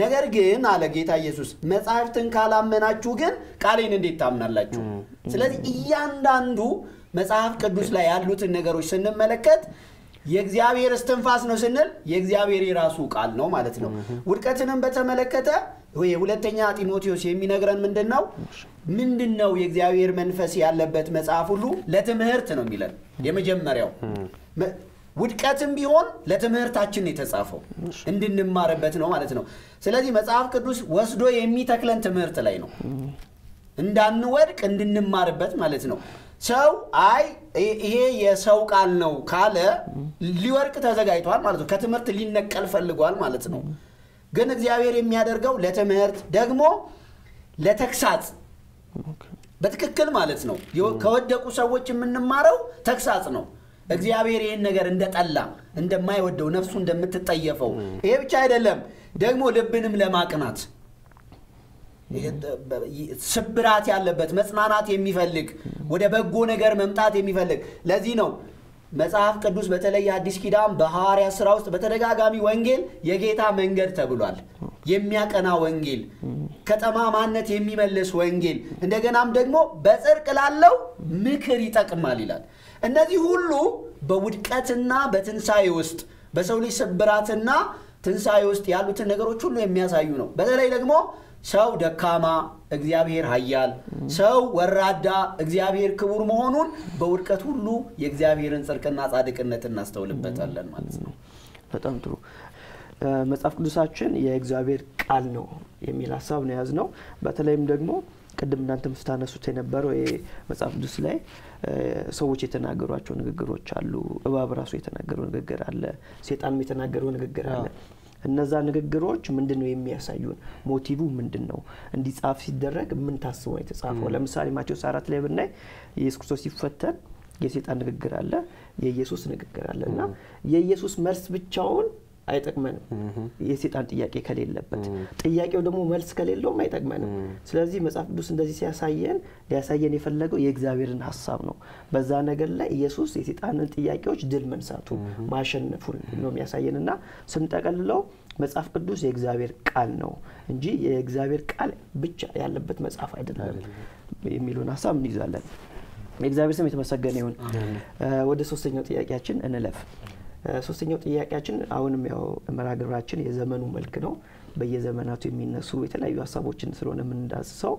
ነገር ግን አለ ጌታ ኢየሱስ መጽሐፍትን ካላመናችሁ ግን ቃሌን እንዴት ታምናላችሁ? ስለዚህ እያንዳንዱ መጽሐፍ ቅዱስ ላይ ያሉትን ነገሮች ስንመለከት የእግዚአብሔር እስትንፋስ ነው ስንል የእግዚአብሔር የራሱ ቃል ነው ማለት ነው። ውድቀትንም በተመለከተ የሁለተኛ ጢሞቴዎስ የሚነግረን ምንድን ነው? ምንድን ነው የእግዚአብሔር መንፈስ ያለበት መጽሐፍ ሁሉ ለትምህርት ነው የሚለን የመጀመሪያው ውድቀትም ቢሆን ለትምህርታችን የተጻፈው እንድንማርበት ነው ማለት ነው። ስለዚህ መጽሐፍ ቅዱስ ወስዶ የሚተክለን ትምህርት ላይ ነው፣ እንዳንወድቅ እንድንማርበት ማለት ነው። ሰው አይ ይሄ የሰው ቃል ነው ካለ ሊወድቅ ተዘጋጅቷል ማለት ነው። ከትምህርት ሊነቀል ፈልጓል ማለት ነው። ግን እግዚአብሔር የሚያደርገው ለትምህርት ደግሞ ለተግሳጽ በትክክል ማለት ነው። ከወደቁ ሰዎች የምንማረው ተግሳጽ ነው። እግዚአብሔር ይህን ነገር እንደጠላ እንደማይወደው ነፍሱ እንደምትጠየፈው ይሄ ብቻ አይደለም፣ ደግሞ ልብንም ለማቅናት ስብራት ያለበት መጽናናት የሚፈልግ ወደ በጎ ነገር መምጣት የሚፈልግ ለዚህ ነው መጽሐፍ ቅዱስ በተለይ አዲስ ኪዳን በሐዋርያ ሥራ ውስጥ በተደጋጋሚ ወንጌል የጌታ መንገድ ተብሏል። የሚያቀና ወንጌል፣ ከጠማማነት የሚመልስ ወንጌል፣ እንደገናም ደግሞ በጽድቅ ላለው ምክር ይጠቅማል ይላል። እነዚህ ሁሉ በውድቀትና በትንሣኤ ውስጥ በሰው ልጅ ስብራትና ትንሣኤ ውስጥ ያሉትን ነገሮች ሁሉ የሚያሳዩ ነው። በተለይ ደግሞ ሰው ደካማ፣ እግዚአብሔር ኃያል፣ ሰው ወራዳ፣ እግዚአብሔር ክቡር መሆኑን በውድቀት ሁሉ የእግዚአብሔርን ጽድቅና ጻድቅነት እናስተውልበታለን ማለት ነው። በጣም ጥሩ። መጽሐፍ ቅዱሳችን የእግዚአብሔር ቃል ነው የሚል ሀሳብ ነው የያዝነው። በተለይም ደግሞ ቅድም እናንተም ስታነሱት የነበረው መጽሐፍ ቅዱስ ላይ ሰዎች የተናገሯቸው ንግግሮች አሉ። እባብ ራሱ የተናገረው ንግግር አለ። ሴጣንም የተናገረው ንግግር አለ። እነዛ ንግግሮች ምንድን ነው የሚያሳዩን? ሞቲቭ ምንድን ነው? እንዲጻፍ ሲደረግ ምን ታስቦ ነው የተጻፈው? ለምሳሌ ማቴዎስ አራት ላይ ብናይ ኢየሱስ ክርስቶስ ሲፈተን የሴጣን ንግግር አለ፣ የኢየሱስ ንግግር አለ እና የኢየሱስ መልስ ብቻውን አይጠቅመንም የሴጣን ጥያቄ ከሌለበት። ጥያቄው ደግሞ መልስ ከሌለውም አይጠቅመንም። ስለዚህ መጽሐፍ ቅዱስ እንደዚህ ሲያሳየን ሊያሳየን የፈለገው የእግዚአብሔርን ሀሳብ ነው። በዛ ነገር ላይ ኢየሱስ የሴጣንን ጥያቄዎች ድል መንሳቱ ማሸነፉን ነው የሚያሳየን እና ስንጠቀልለው መጽሐፍ ቅዱስ የእግዚአብሔር ቃል ነው እንጂ የእግዚአብሔር ቃል ብቻ ያለበት መጽሐፍ አይደለም የሚሉን ሀሳብ እንይዛለን። የእግዚአብሔር ስም የተመሰገነ ይሁን። ወደ ሶስተኛው ጥያቄያችን እንለፍ። ሶስተኛው ጥያቄያችን አሁንም ያው መርሃ ግብራችን የዘመኑ መልክ ነው። በየዘመናቱ የሚነሱ የተለያዩ ሀሳቦችን ስለሆነ የምንዳስሰው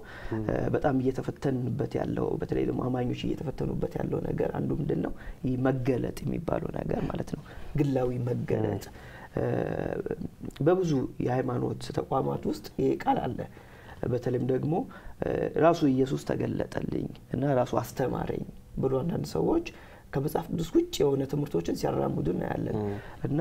በጣም እየተፈተንበት ያለው በተለይ ደግሞ አማኞች እየተፈተኑበት ያለው ነገር አንዱ ምንድን ነው? ይህ መገለጥ የሚባለው ነገር ማለት ነው። ግላዊ መገለጥ በብዙ የሃይማኖት ተቋማት ውስጥ ይሄ ቃል አለ። በተለይም ደግሞ ራሱ ኢየሱስ ተገለጠልኝ እና ራሱ አስተማረኝ ብሎ አንዳንድ ሰዎች ከመጽሐፍ ቅዱስ ውጭ የሆነ ትምህርቶችን ሲያራምዱ እናያለን እና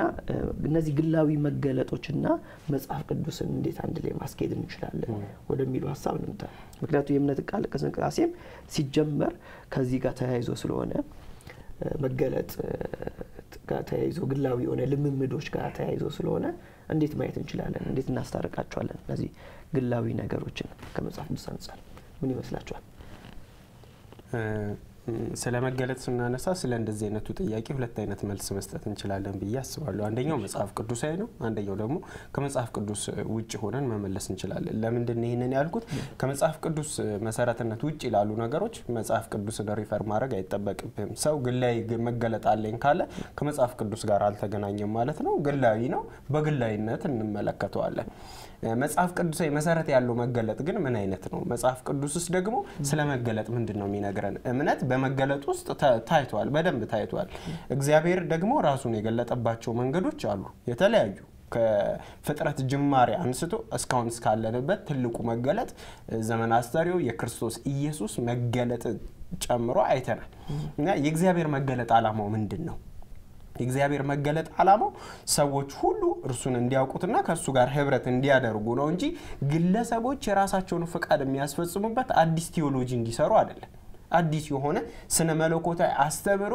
እነዚህ ግላዊ መገለጦችና መጽሐፍ ቅዱስን እንዴት አንድ ላይ ማስኬድ እንችላለን ወደሚሉ ሀሳብ እንምጣ። ምክንያቱም የእምነት ቃል እንቅስቃሴም ሲጀመር ከዚህ ጋር ተያይዞ ስለሆነ መገለጥ ጋር ተያይዞ ግላዊ የሆነ ልምምዶች ጋር ተያይዞ ስለሆነ እንዴት ማየት እንችላለን? እንዴት እናስታርቃቸዋለን? እነዚህ ግላዊ ነገሮችን ከመጽሐፍ ቅዱስ አንጻር ምን ይመስላችኋል? ስለ መገለጥ ስናነሳ ስለ እንደዚህ አይነቱ ጥያቄ ሁለት አይነት መልስ መስጠት እንችላለን ብዬ አስባለሁ። አንደኛው መጽሐፍ ቅዱሳዊ ነው። አንደኛው ደግሞ ከመጽሐፍ ቅዱስ ውጭ ሆነን መመለስ እንችላለን። ለምንድን ይህንን ያልኩት? ከመጽሐፍ ቅዱስ መሰረትነት ውጭ ላሉ ነገሮች መጽሐፍ ቅዱስን refer ማድረግ አይጠበቅብንም። ሰው ግላዊ መገለጥ አለኝ ካለ ከመጽሐፍ ቅዱስ ጋር አልተገናኘም ማለት ነው። ግላዊ ነው። በግላዊነት እንመለከተዋለን። መጽሐፍ ቅዱሳዊ መሰረት ያለው መገለጥ ግን ምን አይነት ነው? መጽሐፍ ቅዱስ ውስጥ ደግሞ ስለ መገለጥ ምንድን ነው የሚነግረን? እምነት በመገለጥ ውስጥ ታይቷል፣ በደንብ ታይቷል። እግዚአብሔር ደግሞ ራሱን የገለጠባቸው መንገዶች አሉ የተለያዩ ከፍጥረት ጅማሬ አንስቶ እስካሁን እስካለንበት ትልቁ መገለጥ ዘመን አስተሪዮ የክርስቶስ ኢየሱስ መገለጥ ጨምሮ አይተናል እና የእግዚአብሔር መገለጥ ዓላማው ምንድን ነው? የእግዚአብሔር መገለጥ ዓላማው ሰዎች ሁሉ እርሱን እንዲያውቁትና ከእሱ ጋር ህብረት እንዲያደርጉ ነው እንጂ ግለሰቦች የራሳቸውን ፍቃድ የሚያስፈጽሙበት አዲስ ቴዎሎጂ እንዲሰሩ አይደለም። አዲስ የሆነ ስነ መለኮታዊ አስተምሮ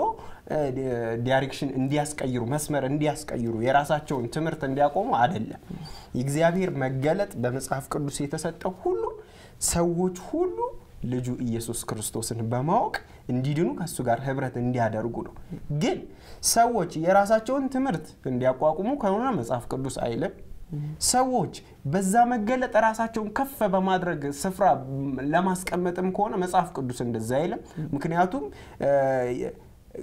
ዳይሬክሽን እንዲያስቀይሩ መስመር እንዲያስቀይሩ የራሳቸውን ትምህርት እንዲያቆሙ አይደለም። የእግዚአብሔር መገለጥ በመጽሐፍ ቅዱስ የተሰጠው ሁሉ ሰዎች ሁሉ ልጁ ኢየሱስ ክርስቶስን በማወቅ እንዲድኑ ከእሱ ጋር ህብረት እንዲያደርጉ ነው። ግን ሰዎች የራሳቸውን ትምህርት እንዲያቋቁሙ ከሆነ መጽሐፍ ቅዱስ አይልም። ሰዎች በዛ መገለጥ ራሳቸውን ከፍ በማድረግ ስፍራ ለማስቀመጥም ከሆነ መጽሐፍ ቅዱስ እንደዛ አይልም። ምክንያቱም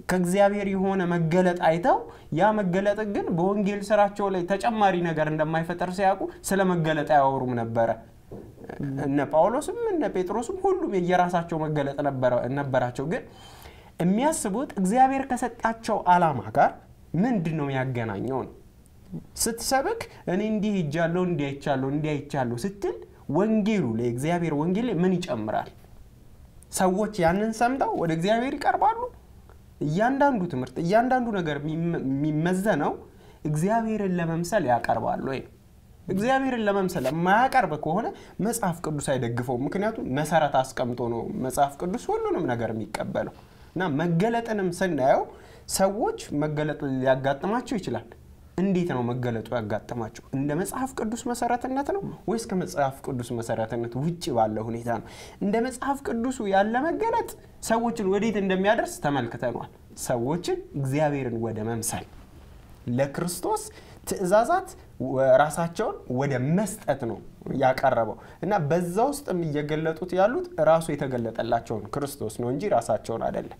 ከእግዚአብሔር የሆነ መገለጥ አይተው ያ መገለጥ ግን በወንጌል ስራቸው ላይ ተጨማሪ ነገር እንደማይፈጠር ሲያውቁ ስለ መገለጥ አያወሩም ነበረ። እነ ጳውሎስም እነ ጴጥሮስም ሁሉም የየራሳቸው መገለጥ ነበራቸው። ግን የሚያስቡት እግዚአብሔር ከሰጣቸው ዓላማ ጋር ምንድን ነው ያገናኘው ነው። ስትሰብክ እኔ እንዲህ ሄጃለሁ እንዲህ አይቻለሁ እንዲህ አይቻለሁ ስትል ወንጌሉ ላይ እግዚአብሔር ወንጌል ምን ይጨምራል? ሰዎች ያንን ሰምተው ወደ እግዚአብሔር ይቀርባሉ። እያንዳንዱ ትምህርት እያንዳንዱ ነገር የሚመዘነው እግዚአብሔርን ለመምሰል ያቀርባሉ ወይ እግዚአብሔርን ለመምሰል የማያቀርብ ከሆነ መጽሐፍ ቅዱስ አይደግፈውም። ምክንያቱም መሰረት አስቀምጦ ነው መጽሐፍ ቅዱስ ሁሉንም ነገር የሚቀበለው እና መገለጥንም ስናየው ሰዎች መገለጥ ሊያጋጥማቸው ይችላል። እንዴት ነው መገለጡ ያጋጠማቸው? እንደ መጽሐፍ ቅዱስ መሰረትነት ነው ወይስ ከመጽሐፍ ቅዱስ መሰረትነት ውጭ ባለ ሁኔታ ነው? እንደ መጽሐፍ ቅዱሱ ያለ መገለጥ ሰዎችን ወዴት እንደሚያደርስ ተመልክተኗል። ሰዎችን እግዚአብሔርን ወደ መምሰል ለክርስቶስ ትእዛዛት ራሳቸውን ወደ መስጠት ነው ያቀረበው እና በዛ ውስጥም እየገለጡት ያሉት ራሱ የተገለጠላቸውን ክርስቶስ ነው እንጂ ራሳቸውን አይደለም።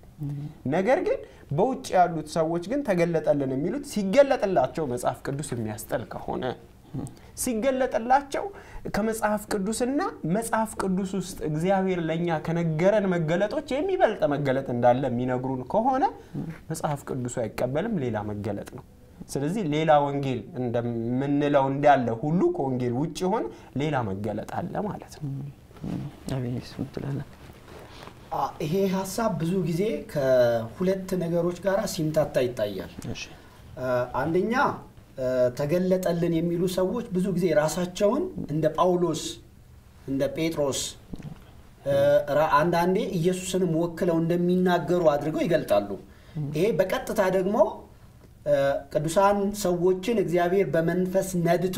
ነገር ግን በውጭ ያሉት ሰዎች ግን ተገለጠልን የሚሉት ሲገለጥላቸው መጽሐፍ ቅዱስ የሚያስጠል ከሆነ ሲገለጥላቸው ከመጽሐፍ ቅዱስና መጽሐፍ ቅዱስ ውስጥ እግዚአብሔር ለእኛ ከነገረን መገለጦች የሚበልጥ መገለጥ እንዳለ የሚነግሩን ከሆነ መጽሐፍ ቅዱሱ አይቀበልም፣ ሌላ መገለጥ ነው። ስለዚህ ሌላ ወንጌል እንደምንለው እንዳለ ሁሉ ከወንጌል ውጭ የሆነ ሌላ መገለጥ አለ ማለት ነው።? ይሄ ሀሳብ ብዙ ጊዜ ከሁለት ነገሮች ጋር ሲምታታ ይታያል። አንደኛ ተገለጠልን የሚሉ ሰዎች ብዙ ጊዜ ራሳቸውን እንደ ጳውሎስ እንደ ጴጥሮስ አንዳንዴ ኢየሱስንም ወክለው እንደሚናገሩ አድርገው ይገልጣሉ። ይሄ በቀጥታ ደግሞ ቅዱሳን ሰዎችን እግዚአብሔር በመንፈስ ነድቶ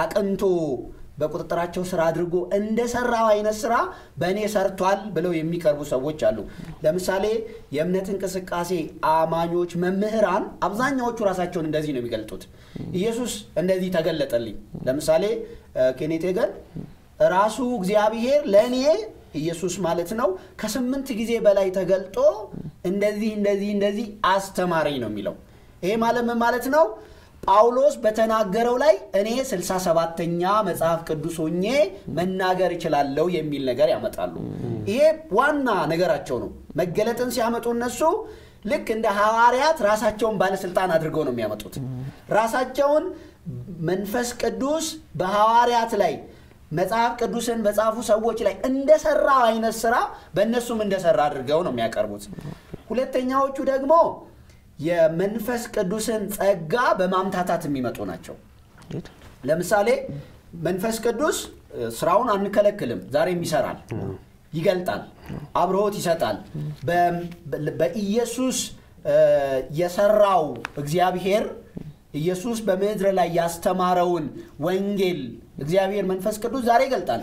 አቅንቶ በቁጥጥራቸው ስራ አድርጎ እንደሰራው አይነት ስራ በእኔ ሰርቷል ብለው የሚቀርቡ ሰዎች አሉ። ለምሳሌ የእምነት እንቅስቃሴ አማኞች መምህራን አብዛኛዎቹ ራሳቸውን እንደዚህ ነው የሚገልጡት። ኢየሱስ እንደዚህ ተገለጠልኝ። ለምሳሌ ኬኔቴገን ራሱ እግዚአብሔር ለእኔ ኢየሱስ ማለት ነው ከስምንት ጊዜ በላይ ተገልጦ እንደዚህ እንደዚህ እንደዚህ አስተማረኝ ነው የሚለው። ይሄ ማለት ማለት ነው? ጳውሎስ በተናገረው ላይ እኔ ስልሳ ሰባተኛ መጽሐፍ ቅዱስ ሆኜ መናገር እችላለሁ የሚል ነገር ያመጣሉ። ይሄ ዋና ነገራቸው ነው። መገለጥን ሲያመጡ እነሱ ልክ እንደ ሐዋርያት ራሳቸውን ባለስልጣን አድርገው ነው የሚያመጡት። ራሳቸውን መንፈስ ቅዱስ በሐዋርያት ላይ መጽሐፍ ቅዱስን በጻፉ ሰዎች ላይ እንደሰራ አይነት ስራ በእነሱም እንደሰራ አድርገው ነው የሚያቀርቡት። ሁለተኛዎቹ ደግሞ የመንፈስ ቅዱስን ጸጋ በማምታታት የሚመጡ ናቸው። ለምሳሌ መንፈስ ቅዱስ ስራውን አንከለክልም፣ ዛሬም ይሰራል። ይገልጣል፣ አብርሆት ይሰጣል። በኢየሱስ የሰራው እግዚአብሔር ኢየሱስ በምድር ላይ ያስተማረውን ወንጌል እግዚአብሔር መንፈስ ቅዱስ ዛሬ ይገልጣል፣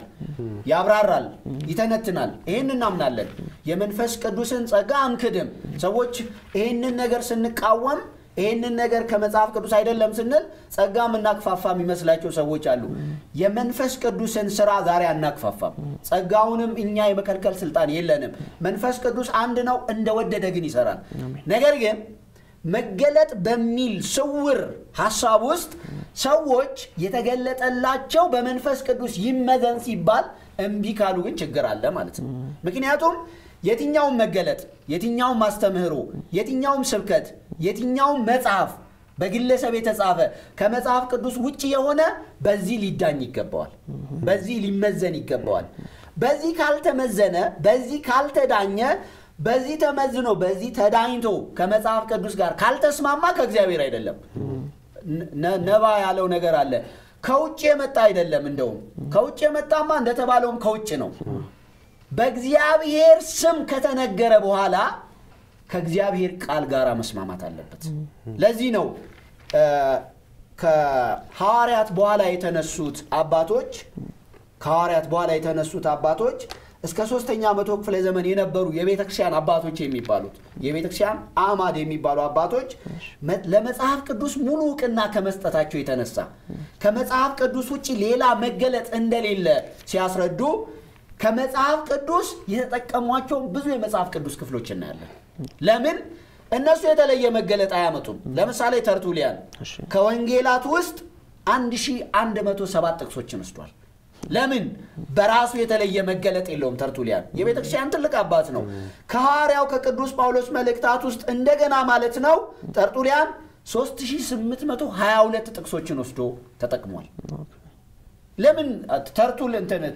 ያብራራል፣ ይተነትናል። ይህን እናምናለን። የመንፈስ ቅዱስን ጸጋ አንክድም። ሰዎች ይህንን ነገር ስንቃወም ይህንን ነገር ከመጽሐፍ ቅዱስ አይደለም ስንል ጸጋ የምናክፋፋ የሚመስላቸው ሰዎች አሉ። የመንፈስ ቅዱስን ስራ ዛሬ አናክፋፋም። ጸጋውንም እኛ የመከልከል ስልጣን የለንም። መንፈስ ቅዱስ አንድ ነው፣ እንደወደደ ግን ይሰራል። ነገር ግን መገለጥ በሚል ስውር ሀሳብ ውስጥ ሰዎች የተገለጠላቸው በመንፈስ ቅዱስ ይመዘን ሲባል እምቢ ካሉ ግን ችግር አለ ማለት ነው። ምክንያቱም የትኛውም መገለጥ፣ የትኛውም ማስተምህሮ፣ የትኛውም ስብከት፣ የትኛውም መጽሐፍ በግለሰብ የተጻፈ ከመጽሐፍ ቅዱስ ውጭ የሆነ በዚህ ሊዳኝ ይገባዋል። በዚህ ሊመዘን ይገባዋል። በዚህ ካልተመዘነ፣ በዚህ ካልተዳኘ በዚህ ተመዝኖ በዚህ ተዳኝቶ ከመጽሐፍ ቅዱስ ጋር ካልተስማማ ከእግዚአብሔር አይደለም። ነባ ያለው ነገር አለ። ከውጭ የመጣ አይደለም። እንደውም ከውጭ የመጣማ እንደተባለውም ከውጭ ነው። በእግዚአብሔር ስም ከተነገረ በኋላ ከእግዚአብሔር ቃል ጋር መስማማት አለበት። ለዚህ ነው ከሐዋርያት በኋላ የተነሱት አባቶች ከሐዋርያት በኋላ የተነሱት አባቶች እስከ ሶስተኛ መቶ ክፍለ ዘመን የነበሩ የቤተ ክርስቲያን አባቶች የሚባሉት የቤተ ክርስቲያን አማድ የሚባሉ አባቶች ለመጽሐፍ ቅዱስ ሙሉ እውቅና ከመስጠታቸው የተነሳ ከመጽሐፍ ቅዱስ ውጭ ሌላ መገለጥ እንደሌለ ሲያስረዱ ከመጽሐፍ ቅዱስ የተጠቀሟቸው ብዙ የመጽሐፍ ቅዱስ ክፍሎች እናያለን። ለምን? እነሱ የተለየ መገለጥ አያመጡም። ለምሳሌ ተርቱሊያን ከወንጌላት ውስጥ 1107 ጥቅሶችን ወስዷል። ለምን? በራሱ የተለየ መገለጥ የለውም። ተርቱሊያን የቤተ ክርስቲያን ትልቅ አባት ነው። ከሐዋርያው ከቅዱስ ጳውሎስ መልእክታት ውስጥ እንደገና ማለት ነው ተርቱሊያን 3822 ጥቅሶችን ወስዶ ተጠቅሟል። ለምን?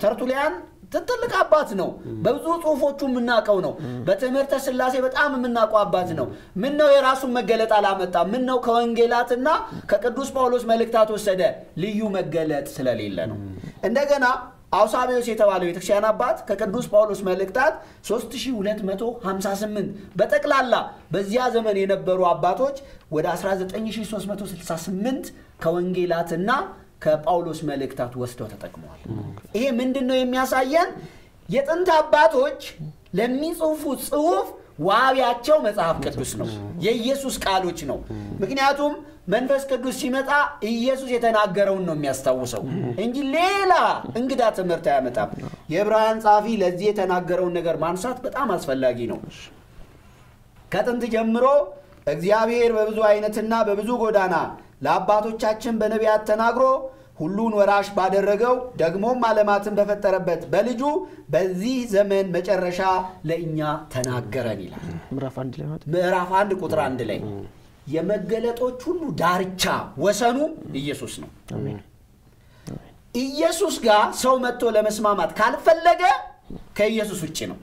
ተርቱሊያን ትልቅ አባት ነው። በብዙ ጽሁፎቹ የምናውቀው ነው። በትምህርተ ስላሴ በጣም የምናውቀው አባት ነው። ምን ነው የራሱን መገለጥ አላመጣም? ምን ነው ከወንጌላትና ከቅዱስ ጳውሎስ መልእክታት ወሰደ? ልዩ መገለጥ ስለሌለ ነው። እንደገና አውሳቢዎስ የተባለው ቤተክርስቲያን አባት ከቅዱስ ጳውሎስ መልእክታት 3258 በጠቅላላ በዚያ ዘመን የነበሩ አባቶች ወደ 19368 ከወንጌላትና ከጳውሎስ መልእክታት ወስደው ተጠቅመዋል። ይሄ ምንድን ነው የሚያሳየን? የጥንት አባቶች ለሚጽፉት ጽሁፍ ዋቢያቸው መጽሐፍ ቅዱስ ነው፣ የኢየሱስ ቃሎች ነው። ምክንያቱም መንፈስ ቅዱስ ሲመጣ ኢየሱስ የተናገረውን ነው የሚያስታውሰው እንጂ ሌላ እንግዳ ትምህርት አያመጣም። የዕብራውያን ጸሐፊ ለዚህ የተናገረውን ነገር ማንሳት በጣም አስፈላጊ ነው። ከጥንት ጀምሮ እግዚአብሔር በብዙ አይነትና በብዙ ጎዳና ለአባቶቻችን በነቢያት ተናግሮ ሁሉን ወራሽ ባደረገው ደግሞም ዓለማትን በፈጠረበት በልጁ በዚህ ዘመን መጨረሻ ለእኛ ተናገረን ይላል። ምዕራፍ አንድ ቁጥር አንድ ላይ የመገለጦች ሁሉ ዳርቻ ወሰኑ ኢየሱስ ነው። ኢየሱስ ጋር ሰው መጥቶ ለመስማማት ካልፈለገ ከኢየሱስ ውጭ ነው።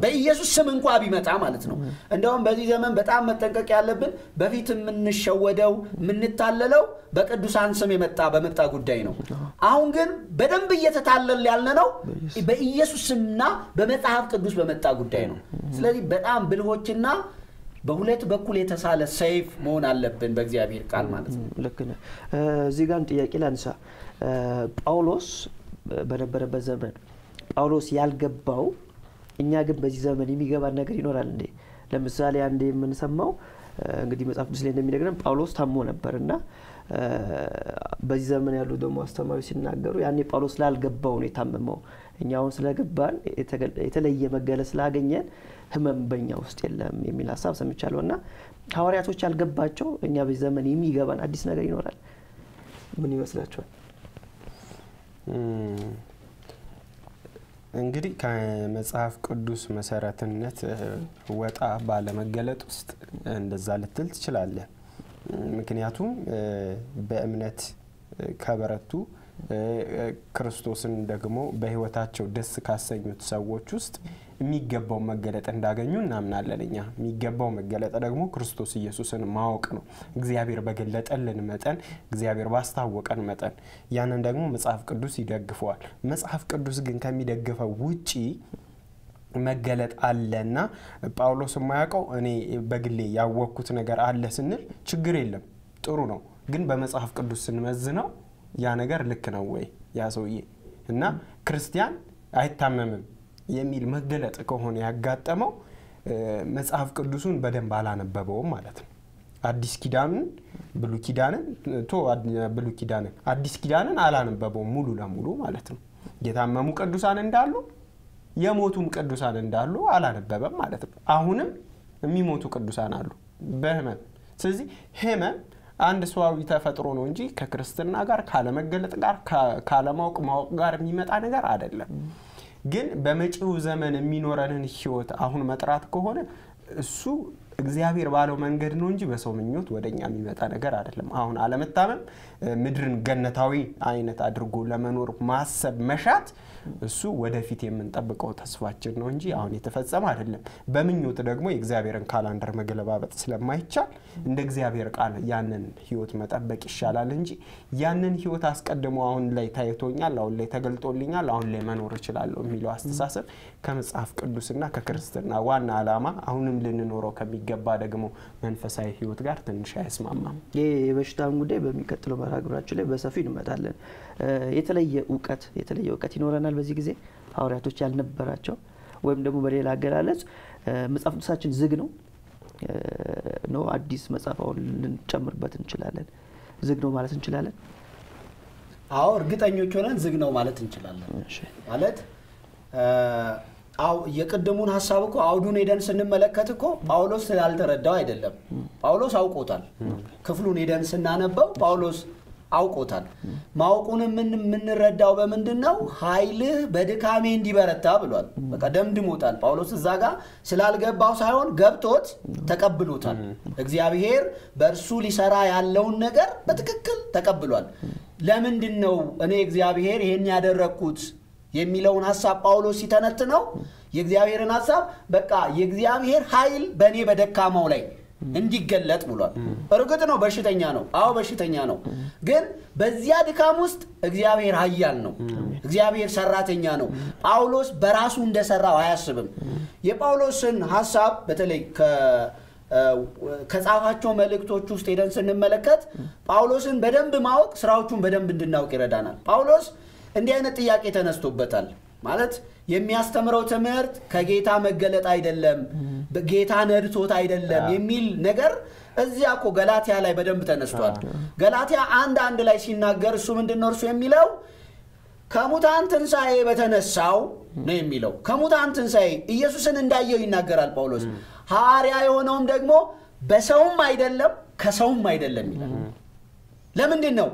በኢየሱስ ስም እንኳ ቢመጣ ማለት ነው። እንደውም በዚህ ዘመን በጣም መጠንቀቅ ያለብን በፊት የምንሸወደው የምንታለለው በቅዱሳን ስም የመጣ በመጣ ጉዳይ ነው። አሁን ግን በደንብ እየተታለል ያለ ነው በኢየሱስ ስምና በመጽሐፍ ቅዱስ በመጣ ጉዳይ ነው። ስለዚህ በጣም ብልሆችና በሁለት በኩል የተሳለ ሰይፍ መሆን አለብን በእግዚአብሔር ቃል ማለት ነው። ልክ እዚህ ጋር ጥያቄ ላንሳ። ጳውሎስ በነበረበት ዘመን ጳውሎስ ያልገባው እኛ ግን በዚህ ዘመን የሚገባን ነገር ይኖራል እንዴ? ለምሳሌ አንዴ የምንሰማው እንግዲህ መጽሐፍ ቅዱስ ላይ እንደሚነግረን ጳውሎስ ታሞ ነበር እና በዚህ ዘመን ያሉ ደግሞ አስተማሪዎች ሲናገሩ ያኔ ጳውሎስ ስላልገባው ነው የታመመው። እኛ አሁን ስለገባን የተለየ መገለጽ ስላገኘን ህመም በእኛ ውስጥ የለም የሚል ሀሳብ ሰምቻለሁ። እና ሐዋርያቶች ያልገባቸው እኛ በዚህ ዘመን የሚገባን አዲስ ነገር ይኖራል። ምን ይመስላችኋል? እንግዲህ ከመጽሐፍ ቅዱስ መሰረትነት ወጣ ባለመገለጥ ውስጥ እንደዛ ልትል ትችላለህ። ምክንያቱም በእምነት ከበረቱ ክርስቶስን ደግሞ በህይወታቸው ደስ ካሰኙት ሰዎች ውስጥ የሚገባው መገለጥ እንዳገኙ እናምናለን። እኛ የሚገባው መገለጥ ደግሞ ክርስቶስ ኢየሱስን ማወቅ ነው። እግዚአብሔር በገለጠልን መጠን፣ እግዚአብሔር ባስታወቀን መጠን ያንን ደግሞ መጽሐፍ ቅዱስ ይደግፈዋል። መጽሐፍ ቅዱስ ግን ከሚደግፈው ውጪ መገለጥ አለ እና ጳውሎስ የማያውቀው እኔ በግሌ ያወቅኩት ነገር አለ ስንል ችግር የለም ጥሩ ነው። ግን በመጽሐፍ ቅዱስ ስንመዝነው ያ ነገር ልክ ነው ወይ ያ ሰውዬ እና ክርስቲያን አይታመምም የሚል መገለጥ ከሆነ ያጋጠመው መጽሐፍ ቅዱሱን በደንብ አላነበበውም ማለት ነው። አዲስ ኪዳንን ብሉ ኪዳንን ቶ ብሉ ኪዳንን አዲስ ኪዳንን አላነበበውም ሙሉ ለሙሉ ማለት ነው። የታመሙ ቅዱሳን እንዳሉ የሞቱም ቅዱሳን እንዳሉ አላነበበም ማለት ነው። አሁንም የሚሞቱ ቅዱሳን አሉ በህመም። ስለዚህ ህመም አንድ ሰዋዊ ተፈጥሮ ነው እንጂ ከክርስትና ጋር ካለመገለጥ ጋር ካለማወቅ ማወቅ ጋር የሚመጣ ነገር አይደለም። ግን በመጪው ዘመን የሚኖረንን ህይወት አሁን መጥራት ከሆነ እሱ እግዚአብሔር ባለው መንገድ ነው እንጂ በሰው ምኞት ወደ እኛ የሚመጣ ነገር አይደለም። አሁን አለመታመም ምድርን ገነታዊ አይነት አድርጎ ለመኖር ማሰብ መሻት እሱ ወደፊት የምንጠብቀው ተስፋችን ነው እንጂ አሁን የተፈጸመ አይደለም። በምኞት ደግሞ የእግዚአብሔርን ካላንደር መገለባበጥ ስለማይቻል እንደ እግዚአብሔር ቃል ያንን ህይወት መጠበቅ ይሻላል እንጂ ያንን ህይወት አስቀድሞ አሁን ላይ ታይቶኛል፣ አሁን ላይ ተገልጦልኛል፣ አሁን ላይ መኖር እችላለሁ የሚለው አስተሳሰብ ከመጽሐፍ ቅዱስና ከክርስትና ዋና ዓላማ አሁንም ልንኖረው ከሚገባ ደግሞ መንፈሳዊ ህይወት ጋር ትንሽ አይስማማም። ይህ የበሽታን ጉዳይ በሚቀጥለው መርሃ ግብራችን ላይ በሰፊው እንመጣለን። የተለየ እውቀት የተለየ እውቀት ይኖረናል በዚህ ጊዜ ሐዋርያቶች ያልነበራቸው ወይም ደግሞ በሌላ አገላለጽ መጽሐፍ ቅዱሳችን ዝግ ነው ነው አዲስ መጽሐፍ አሁን ልንጨምርበት እንችላለን። ዝግ ነው ማለት እንችላለን። አዎ እርግጠኞች ሆነን ዝግ ነው ማለት እንችላለን። ማለት አው የቅድሙን ሀሳብ እኮ አውዱን ሄደን ስንመለከት እኮ ጳውሎስ ስላልተረዳው አይደለም። ጳውሎስ አውቆታል። ክፍሉን ሄደን ስናነበው ጳውሎስ አውቆታል። ማወቁን የምንረዳው በምንድን ነው? ኃይልህ በድካሜ እንዲበረታ ብሏል። በቃ ደምድሞታል። ጳውሎስ እዛ ጋር ስላልገባው ሳይሆን ገብቶት ተቀብሎታል። እግዚአብሔር በእርሱ ሊሰራ ያለውን ነገር በትክክል ተቀብሏል። ለምንድን ነው እኔ እግዚአብሔር ይሄን ያደረግኩት የሚለውን ሀሳብ ጳውሎስ ሲተነትነው የእግዚአብሔርን ሀሳብ በቃ የእግዚአብሔር ኃይል በእኔ በደካማው ላይ እንዲገለጥ ብሏል። እርግጥ ነው በሽተኛ ነው። አዎ በሽተኛ ነው። ግን በዚያ ድካም ውስጥ እግዚአብሔር ኃያል ነው። እግዚአብሔር ሰራተኛ ነው። ጳውሎስ በራሱ እንደሰራው አያስብም። የጳውሎስን ሀሳብ በተለይ ከጻፋቸው መልእክቶች ውስጥ ሄደን ስንመለከት ጳውሎስን በደንብ ማወቅ ስራዎቹን በደንብ እንድናውቅ ይረዳናል። ጳውሎስ እንዲህ አይነት ጥያቄ ተነስቶበታል። ማለት የሚያስተምረው ትምህርት ከጌታ መገለጥ አይደለም፣ ጌታ ነድቶት አይደለም የሚል ነገር እዚያ እኮ ገላትያ ላይ በደንብ ተነስቷል። ገላትያ አንድ አንድ ላይ ሲናገር እሱ ምንድን ነው እርሱ የሚለው ከሙታን ትንሣኤ በተነሳው ነው የሚለው። ከሙታን ትንሣኤ ኢየሱስን እንዳየው ይናገራል ጳውሎስ። ሐዋርያ የሆነውም ደግሞ በሰውም አይደለም ከሰውም አይደለም ይላል። ለምንድን ነው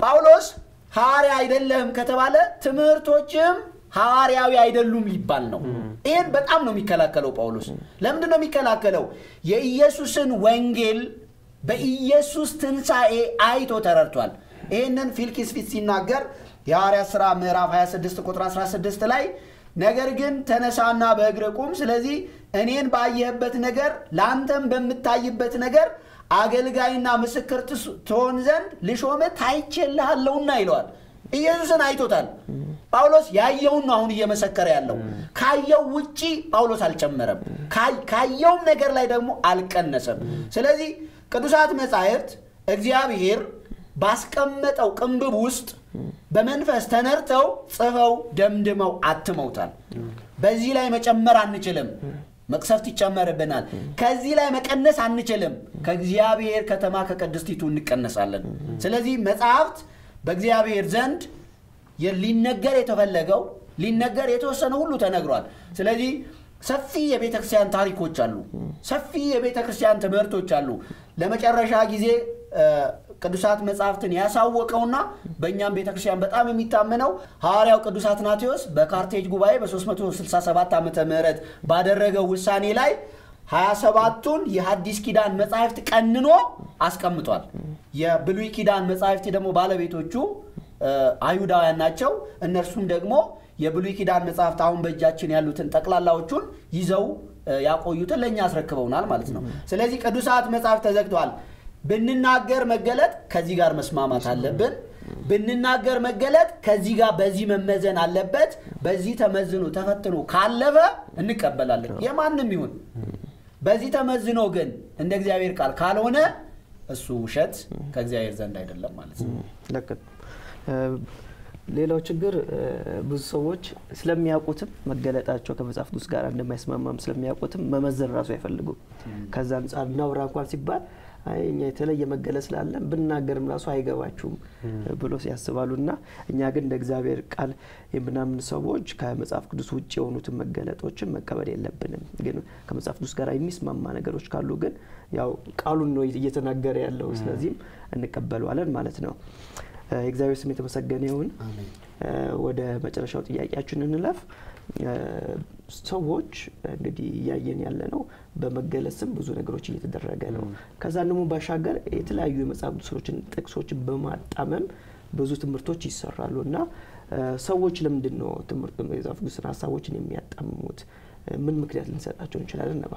ጳውሎስ ሐዋርያ አይደለህም ከተባለ ትምህርቶችም ሐዋርያዊ አይደሉም ሊባል ነው። ይህን በጣም ነው የሚከላከለው ጳውሎስ። ለምንድን ነው የሚከላከለው? የኢየሱስን ወንጌል በኢየሱስ ትንሣኤ አይቶ ተረድቷል። ይህንን ፊልኪስ ፊት ሲናገር የሐዋርያት ሥራ ምዕራፍ 26 ቁጥር 16 ላይ ነገር ግን ተነሳና በእግር ቁም፣ ስለዚህ እኔን ባየህበት ነገር ለአንተም በምታይበት ነገር አገልጋይና ምስክር ትሆን ዘንድ ልሾምህ ታይቼልሃለሁና ይለዋል። ኢየሱስን አይቶታል። ጳውሎስ ያየውን ነው አሁን እየመሰከረ ያለው። ካየው ውጪ ጳውሎስ አልጨመረም፣ ካየውም ነገር ላይ ደግሞ አልቀነሰም። ስለዚህ ቅዱሳት መጻሕፍት እግዚአብሔር ባስቀመጠው ቅንብብ ውስጥ በመንፈስ ተነርተው ጽፈው ደምድመው አትመውታል። በዚህ ላይ መጨመር አንችልም። መቅሰፍት ይጨመርብናል። ከዚህ ላይ መቀነስ አንችልም። ከእግዚአብሔር ከተማ ከቅድስቲቱ እንቀነሳለን። ስለዚህ መጽሐፍት በእግዚአብሔር ዘንድ ሊነገር የተፈለገው ሊነገር የተወሰነ ሁሉ ተነግሯል። ስለዚህ ሰፊ የቤተ ክርስቲያን ታሪኮች አሉ። ሰፊ የቤተ ክርስቲያን ትምህርቶች አሉ። ለመጨረሻ ጊዜ ቅዱሳት መጽሐፍትን ያሳወቀውና በእኛም ቤተ ክርስቲያን በጣም የሚታመነው ሐዋርያው ቅዱስ አትናቴዎስ በካርቴጅ ጉባኤ በ367 ዓመተ ምህረት ባደረገው ውሳኔ ላይ 27ቱን የሐዲስ ኪዳን መጻሕፍት ቀንኖ አስቀምጧል። የብሉይ ኪዳን መጻሕፍት ደግሞ ባለቤቶቹ አይሁዳውያን ናቸው። እነርሱም ደግሞ የብሉይ ኪዳን መጽሐፍት አሁን በእጃችን ያሉትን ጠቅላላዎቹን ይዘው ያቆዩትን ለእኛ አስረክበውናል ማለት ነው። ስለዚህ ቅዱሳት መጽሐፍት ተዘግተዋል። ብንናገር መገለጥ ከዚህ ጋር መስማማት አለብን። ብንናገር መገለጥ ከዚህ ጋር በዚህ መመዘን አለበት፣ በዚህ ተመዝኖ ተፈትኖ ካለፈ እንቀበላለን። የማንም ይሁን በዚህ ተመዝኖ ግን እንደ እግዚአብሔር ቃል ካልሆነ እሱ ውሸት ከእግዚአብሔር ዘንድ አይደለም ማለት ነው። ሌላው ችግር ብዙ ሰዎች ስለሚያውቁትም መገለጣቸው ከመጽሐፍ ቅዱስ ጋር እንደማይስማማም ስለሚያውቁትም መመዘን ራሱ አይፈልጉም። ከዛ አንጻር እናውራ እንኳን ሲባል እኛ የተለየ መገለጥ ስላለን ብናገርም ራሱ አይገባችሁም ብሎ ያስባሉ እና እኛ ግን እንደ እግዚአብሔር ቃል የምናምን ሰዎች ከመጽሐፍ ቅዱስ ውጭ የሆኑትን መገለጦችን መቀበል የለብንም። ግን ከመጽሐፍ ቅዱስ ጋር የሚስማማ ነገሮች ካሉ ግን ያው ቃሉን ነው እየተናገረ ያለው፣ ስለዚህም እንቀበለዋለን ማለት ነው። የእግዚአብሔር ስም የተመሰገነ ይሁን። ወደ መጨረሻው ጥያቄያችን እንለፍ። ሰዎች እንግዲህ እያየን ያለ ነው በመገለጽ ስም ብዙ ነገሮች እየተደረገ ነው። ከዛ ደግሞ ባሻገር የተለያዩ የመጽሐፍ ቅዱሶችን ጥቅሶችን በማጣመም ብዙ ትምህርቶች ይሰራሉ እና ሰዎች ለምንድን ነው ትምህርት የመጽሐፍ ቅዱስን ሀሳቦችን የሚያጣምሙት? ምን ምክንያት ልንሰጣቸው እንችላለን? ነባ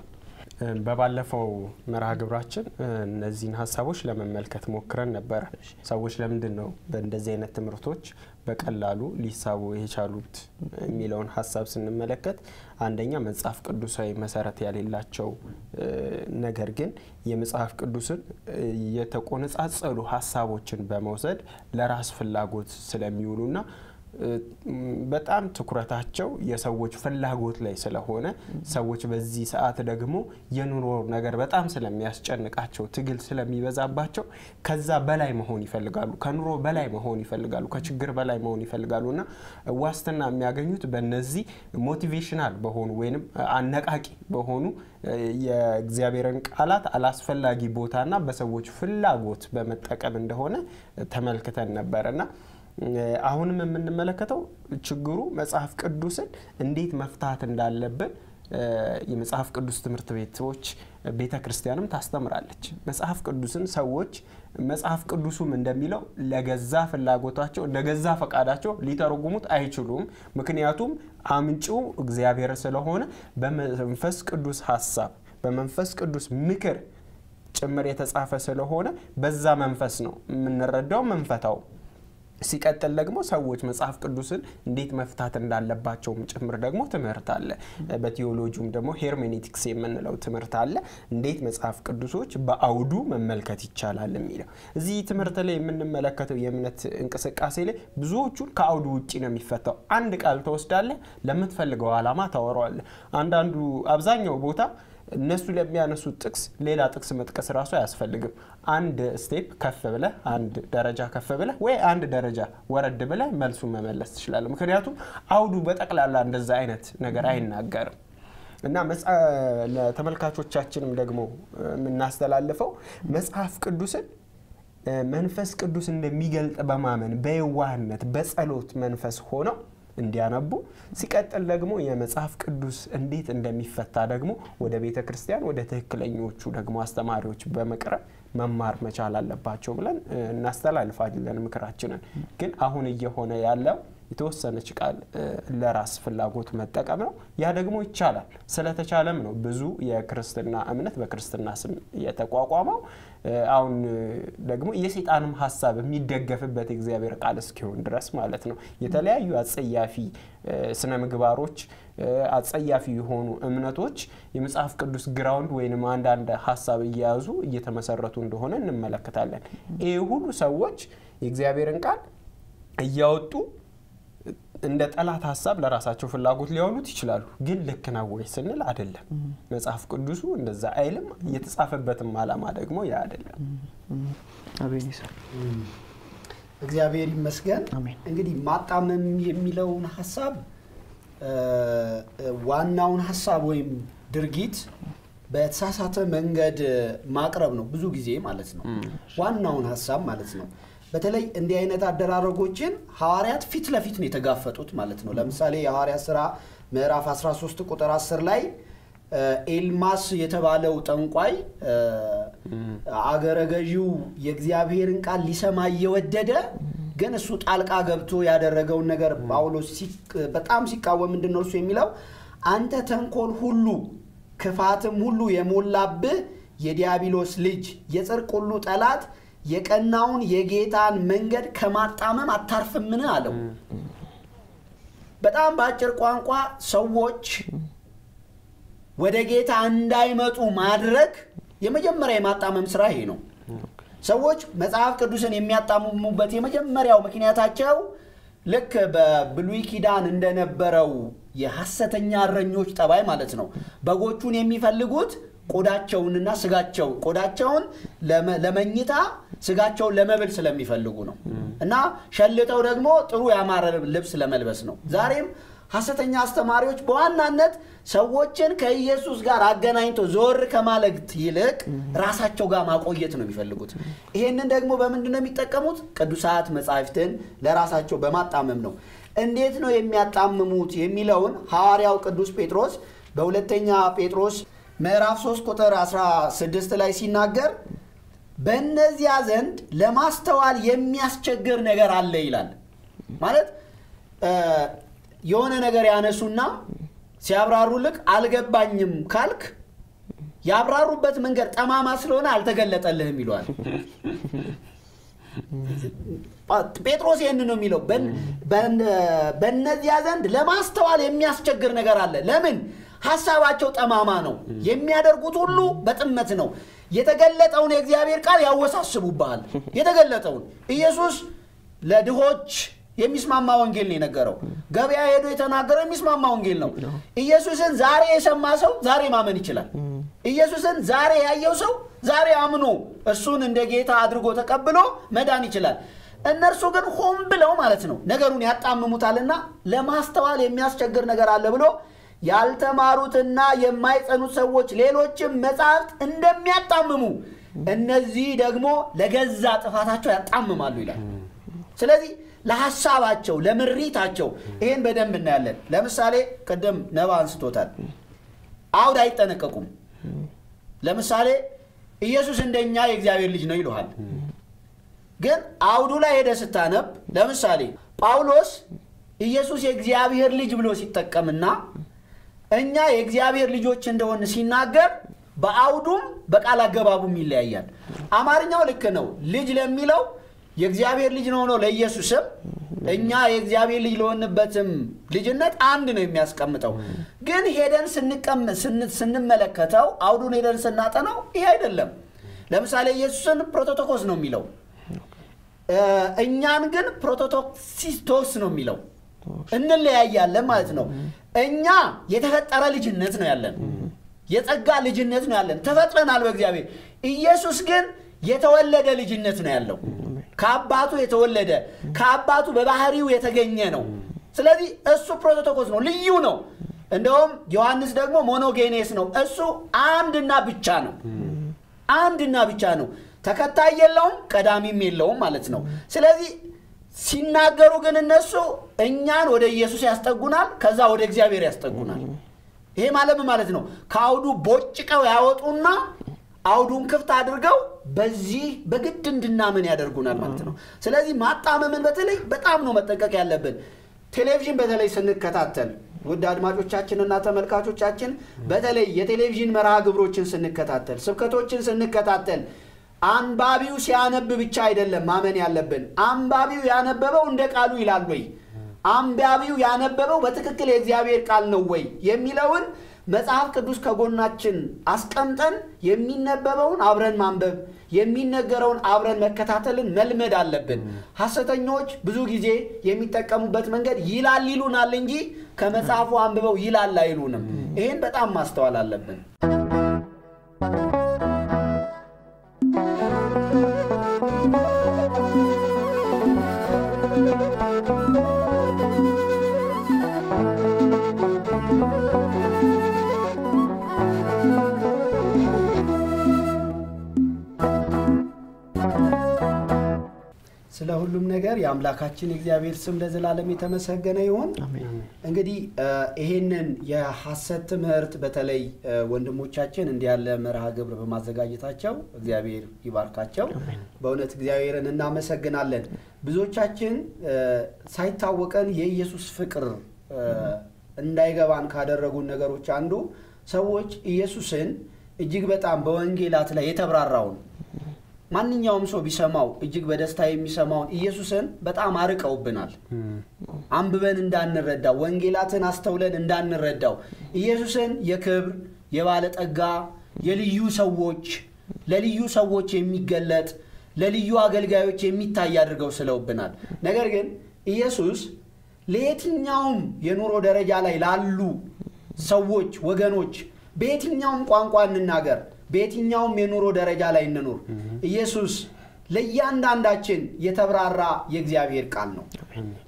በባለፈው መርሃ ግብራችን እነዚህን ሀሳቦች ለመመልከት ሞክረን ነበረ። ሰዎች ለምንድን ነው በእንደዚህ አይነት ትምህርቶች በቀላሉ ሊሳቡ የቻሉት የሚለውን ሀሳብ ስንመለከት አንደኛ መጽሐፍ ቅዱሳዊ መሰረት ያሌላቸው ነገር ግን የመጽሐፍ ቅዱስን የተቆነጻጸሉ ሀሳቦችን በመውሰድ ለራስ ፍላጎት ስለሚውሉና በጣም ትኩረታቸው የሰዎች ፍላጎት ላይ ስለሆነ ሰዎች በዚህ ሰዓት ደግሞ የኑሮ ነገር በጣም ስለሚያስጨንቃቸው ትግል ስለሚበዛባቸው ከዛ በላይ መሆን ይፈልጋሉ፣ ከኑሮ በላይ መሆን ይፈልጋሉ፣ ከችግር በላይ መሆን ይፈልጋሉ። እና ዋስትና የሚያገኙት በነዚህ ሞቲቬሽናል በሆኑ ወይም አነቃቂ በሆኑ የእግዚአብሔርን ቃላት አላስፈላጊ ቦታና በሰዎች ፍላጎት በመጠቀም እንደሆነ ተመልክተን ነበረና አሁንም የምንመለከተው ችግሩ መጽሐፍ ቅዱስን እንዴት መፍታት እንዳለብን የመጽሐፍ ቅዱስ ትምህርት ቤቶች ቤተ ክርስቲያንም ታስተምራለች። መጽሐፍ ቅዱስን ሰዎች መጽሐፍ ቅዱሱም እንደሚለው ለገዛ ፍላጎታቸው ለገዛ ፈቃዳቸው ሊተረጉሙት አይችሉም። ምክንያቱም አምጪው እግዚአብሔር ስለሆነ በመንፈስ ቅዱስ ሀሳብ በመንፈስ ቅዱስ ምክር ጭምር የተጻፈ ስለሆነ በዛ መንፈስ ነው የምንረዳው መንፈታው ሲቀጥል ደግሞ ሰዎች መጽሐፍ ቅዱስን እንዴት መፍታት እንዳለባቸውም ጭምር ደግሞ ትምህርት አለ። በቴዎሎጂውም ደግሞ hermeneutics የምንለው ትምህርት አለ። እንዴት መጽሐፍ ቅዱሶች በአውዱ መመልከት ይቻላል የሚለው እዚህ ትምህርት ላይ የምንመለከተው የእምነት እንቅስቃሴ ላይ ብዙዎቹን ከአውዱ ውጭ ነው የሚፈታው። አንድ ቃል ትወስዳለህ፣ ለምትፈልገው ዓላማ ታውለዋለህ። አንዳንዱ አብዛኛው ቦታ እነሱ ለሚያነሱት ጥቅስ ሌላ ጥቅስ መጥቀስ ራሱ አያስፈልግም። አንድ step ከፍ ብለህ አንድ ደረጃ ከፍ ብለህ ወይ አንድ ደረጃ ወረድ ብለህ መልሱን መመለስ ትችላለህ። ምክንያቱም አውዱ በጠቅላላ እንደዛ አይነት ነገር አይናገርም። እና ለተመልካቾቻችንም ደግሞ የምናስተላልፈው መጽሐፍ ቅዱስን መንፈስ ቅዱስ እንደሚገልጥ በማመን በየዋህነት በጸሎት መንፈስ ሆነው እንዲያነቡ ሲቀጥል ደግሞ የመጽሐፍ ቅዱስ እንዴት እንደሚፈታ ደግሞ ወደ ቤተ ክርስቲያን ወደ ትክክለኞቹ ደግሞ አስተማሪዎች በመቅረብ መማር መቻል አለባቸው ብለን እናስተላልፋለን ምክራችንን። ግን አሁን እየሆነ ያለው የተወሰነች ቃል ለራስ ፍላጎት መጠቀም ነው። ያ ደግሞ ይቻላል። ስለተቻለም ነው ብዙ የክርስትና እምነት በክርስትና ስም የተቋቋመው። አሁን ደግሞ የሴጣንም ሀሳብ የሚደገፍበት የእግዚአብሔር ቃል እስኪሆን ድረስ ማለት ነው። የተለያዩ አጸያፊ ስነ ምግባሮች፣ አጸያፊ የሆኑ እምነቶች የመጽሐፍ ቅዱስ ግራውንድ ወይም አንዳንድ ሀሳብ እየያዙ እየተመሰረቱ እንደሆነ እንመለከታለን። ይህ ሁሉ ሰዎች የእግዚአብሔርን ቃል እያወጡ እንደ ጠላት ሀሳብ ለራሳቸው ፍላጎት ሊያውሉት ይችላሉ። ግን ልክ ነው ወይ ስንል አይደለም። መጽሐፍ ቅዱሱ እንደዛ አይልም። የተጻፈበትም ዓላማ ደግሞ ያ አይደለም። እግዚአብሔር ይመስገን። እንግዲህ ማጣመም የሚለውን ሀሳብ ዋናውን ሀሳብ ወይም ድርጊት በተሳሳተ መንገድ ማቅረብ ነው ብዙ ጊዜ ማለት ነው። ዋናውን ሀሳብ ማለት ነው። በተለይ እንዲህ አይነት አደራረጎችን ሐዋርያት ፊት ለፊት ነው የተጋፈጡት ማለት ነው። ለምሳሌ የሐዋርያት ሥራ ምዕራፍ 13 ቁጥር 10 ላይ ኤልማስ የተባለው ጠንቋይ አገረ ገዢው የእግዚአብሔርን ቃል ሊሰማ እየወደደ ግን እሱ ጣልቃ ገብቶ ያደረገውን ነገር ጳውሎስ በጣም ሲቃወም ምንድን ነው እሱ የሚለው አንተ ተንኮል ሁሉ ክፋትም ሁሉ የሞላብህ የዲያብሎስ ልጅ የጽድቅ ሁሉ ጠላት የቀናውን የጌታን መንገድ ከማጣመም አታርፍምን አለው። በጣም በአጭር ቋንቋ ሰዎች ወደ ጌታ እንዳይመጡ ማድረግ የመጀመሪያ የማጣመም ስራ ይሄ ነው። ሰዎች መጽሐፍ ቅዱስን የሚያጣምሙበት የመጀመሪያው ምክንያታቸው ልክ በብሉይ ኪዳን እንደነበረው የሐሰተኛ እረኞች ጠባይ ማለት ነው። በጎቹን የሚፈልጉት ቆዳቸውንና ስጋቸውን ቆዳቸውን ለመኝታ ስጋቸውን ለመብል ስለሚፈልጉ ነው እና ሸልተው ደግሞ ጥሩ ያማረ ልብስ ለመልበስ ነው። ዛሬም ሐሰተኛ አስተማሪዎች በዋናነት ሰዎችን ከኢየሱስ ጋር አገናኝቶ ዞር ከማለት ይልቅ ራሳቸው ጋር ማቆየት ነው የሚፈልጉት። ይሄንን ደግሞ በምንድን ነው የሚጠቀሙት? ቅዱሳት መጻሕፍትን ለራሳቸው በማጣመም ነው። እንዴት ነው የሚያጣምሙት የሚለውን ሐዋርያው ቅዱስ ጴጥሮስ በሁለተኛ ጴጥሮስ ምዕራፍ 3 ቁጥር 16 ላይ ሲናገር በእነዚያ ዘንድ ለማስተዋል የሚያስቸግር ነገር አለ ይላል። ማለት የሆነ ነገር ያነሱና ሲያብራሩልክ አልገባኝም ካልክ ያብራሩበት መንገድ ጠማማ ስለሆነ አልተገለጠልህም ይለዋል። ጴጥሮስ ይህን ነው የሚለው። በእነዚያ ዘንድ ለማስተዋል የሚያስቸግር ነገር አለ። ለምን? ሀሳባቸው ጠማማ ነው። የሚያደርጉት ሁሉ በጥመት ነው። የተገለጠውን የእግዚአብሔር ቃል ያወሳስቡብሃል። የተገለጠውን ኢየሱስ ለድሆች የሚስማማ ወንጌል ነው የነገረው። ገበያ ሄዶ የተናገረው የሚስማማ ወንጌል ነው። ኢየሱስን ዛሬ የሰማ ሰው ዛሬ ማመን ይችላል። ኢየሱስን ዛሬ ያየው ሰው ዛሬ አምኖ እሱን እንደ ጌታ አድርጎ ተቀብሎ መዳን ይችላል። እነርሱ ግን ሆን ብለው ማለት ነው ነገሩን ያጣምሙታልና ለማስተዋል የሚያስቸግር ነገር አለ ብሎ ያልተማሩትና የማይጸኑት ሰዎች ሌሎችም መጽሐፍት እንደሚያጣምሙ እነዚህ ደግሞ ለገዛ ጥፋታቸው ያጣምማሉ ይላል። ስለዚህ ለሐሳባቸው ለምሪታቸው ይህን በደንብ እናያለን። ለምሳሌ ቅድም ነባ አንስቶታል። አውድ አይጠነቀቁም። ለምሳሌ ኢየሱስ እንደኛ የእግዚአብሔር ልጅ ነው ይሉሃል። ግን አውዱ ላይ ሄደ ስታነብ ለምሳሌ ጳውሎስ ኢየሱስ የእግዚአብሔር ልጅ ብሎ ሲጠቀምና እኛ የእግዚአብሔር ልጆች እንደሆን ሲናገር በአውዱም በቃል አገባቡም ይለያያል። አማርኛው ልክ ነው። ልጅ ለሚለው የእግዚአብሔር ልጅ ነው ነው ለኢየሱስም እኛ የእግዚአብሔር ልጅ ለሆንበትም ልጅነት አንድ ነው የሚያስቀምጠው። ግን ሄደን ስንመለከተው አውዱን ሄደን ስናጠናው ይሄ አይደለም። ለምሳሌ ኢየሱስን ፕሮቶቶኮስ ነው የሚለው፣ እኛን ግን ፕሮቶክቲስቶስ ነው የሚለው። እንለያያለን ማለት ነው። እኛ የተፈጠረ ልጅነት ነው ያለን፣ የጸጋ ልጅነት ነው ያለን፣ ተፈጥረናል በእግዚአብሔር። ኢየሱስ ግን የተወለደ ልጅነት ነው ያለው ከአባቱ የተወለደ ከአባቱ በባህሪው የተገኘ ነው። ስለዚህ እሱ ፕሮቶቶኮስ ነው፣ ልዩ ነው። እንደውም ዮሐንስ ደግሞ ሞኖጌኔስ ነው። እሱ አንድና ብቻ ነው፣ አንድና ብቻ ነው። ተከታይ የለውም፣ ቀዳሚም የለውም ማለት ነው። ስለዚህ ሲናገሩ ግን እነሱ እኛን ወደ ኢየሱስ ያስጠጉናል፣ ከዛ ወደ እግዚአብሔር ያስጠጉናል። ይሄ ማለት ማለት ነው ከአውዱ ቦጭቀው ያወጡና አውዱን ክፍት አድርገው በዚህ በግድ እንድናምን ያደርጉናል ማለት ነው። ስለዚህ ማጣመምን በተለይ በጣም ነው መጠንቀቅ ያለብን። ቴሌቪዥን በተለይ ስንከታተል ውድ አድማጮቻችንና ተመልካቾቻችን በተለይ የቴሌቪዥን መርሃ ግብሮችን ስንከታተል፣ ስብከቶችን ስንከታተል አንባቢው ሲያነብ ብቻ አይደለም ማመን ያለብን። አንባቢው ያነበበው እንደ ቃሉ ይላል ወይ? አንባቢው ያነበበው በትክክል የእግዚአብሔር ቃል ነው ወይ የሚለውን መጽሐፍ ቅዱስ ከጎናችን አስቀምጠን የሚነበበውን አብረን ማንበብ የሚነገረውን አብረን መከታተልን መልመድ አለብን። ሐሰተኞች ብዙ ጊዜ የሚጠቀሙበት መንገድ ይላል ይሉናል እንጂ ከመጽሐፉ አንብበው ይላል አይሉንም። ይህን በጣም ማስተዋል አለብን። Thank you. ስለ ሁሉም ነገር የአምላካችን የእግዚአብሔር ስም ለዘላለም የተመሰገነ ይሁን። እንግዲህ ይሄንን የሐሰት ትምህርት በተለይ ወንድሞቻችን እንዲህ ያለ መርሃ ግብር በማዘጋጀታቸው እግዚአብሔር ይባርካቸው። በእውነት እግዚአብሔርን እናመሰግናለን። ብዙዎቻችን ሳይታወቀን የኢየሱስ ፍቅር እንዳይገባን ካደረጉን ነገሮች አንዱ ሰዎች ኢየሱስን እጅግ በጣም በወንጌላት ላይ የተብራራውን ማንኛውም ሰው ቢሰማው እጅግ በደስታ የሚሰማውን ኢየሱስን በጣም አርቀውብናል። አንብበን እንዳንረዳው፣ ወንጌላትን አስተውለን እንዳንረዳው ኢየሱስን የክብር የባለጠጋ የልዩ ሰዎች ለልዩ ሰዎች የሚገለጥ ለልዩ አገልጋዮች የሚታይ አድርገው ስለውብናል። ነገር ግን ኢየሱስ ለየትኛውም የኑሮ ደረጃ ላይ ላሉ ሰዎች ወገኖች በየትኛውም ቋንቋ እንናገር፣ በየትኛውም የኑሮ ደረጃ ላይ እንኑር፣ ኢየሱስ ለእያንዳንዳችን የተብራራ የእግዚአብሔር ቃል ነው።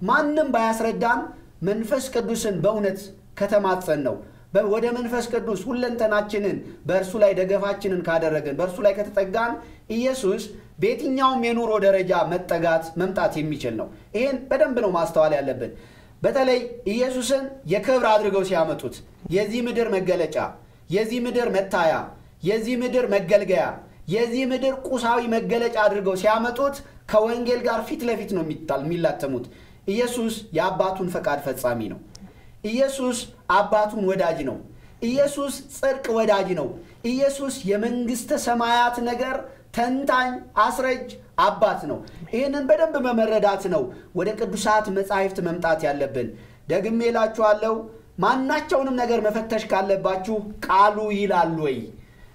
ማንም ባያስረዳን መንፈስ ቅዱስን በእውነት ከተማጸን ነው ወደ መንፈስ ቅዱስ ሁለንተናችንን በእርሱ ላይ ደገፋችንን ካደረግን በእርሱ ላይ ከተጠጋን ኢየሱስ በየትኛውም የኑሮ ደረጃ መጠጋት መምጣት የሚችል ነው። ይህን በደንብ ነው ማስተዋል ያለብን። በተለይ ኢየሱስን የክብር አድርገው ሲያመጡት የዚህ ምድር መገለጫ፣ የዚህ ምድር መታያ፣ የዚህ ምድር መገልገያ፣ የዚህ ምድር ቁሳዊ መገለጫ አድርገው ሲያመጡት ከወንጌል ጋር ፊት ለፊት ነው የሚላተሙት። ኢየሱስ የአባቱን ፈቃድ ፈጻሚ ነው። ኢየሱስ አባቱን ወዳጅ ነው። ኢየሱስ ጽድቅ ወዳጅ ነው። ኢየሱስ የመንግሥተ ሰማያት ነገር ተንታኝ አስረጅ አባት ነው። ይህንን በደንብ መመረዳት ነው ወደ ቅዱሳት መጻሕፍት መምጣት ያለብን። ደግሜ እላችኋለሁ ማናቸውንም ነገር መፈተሽ ካለባችሁ ቃሉ ይላል ወይ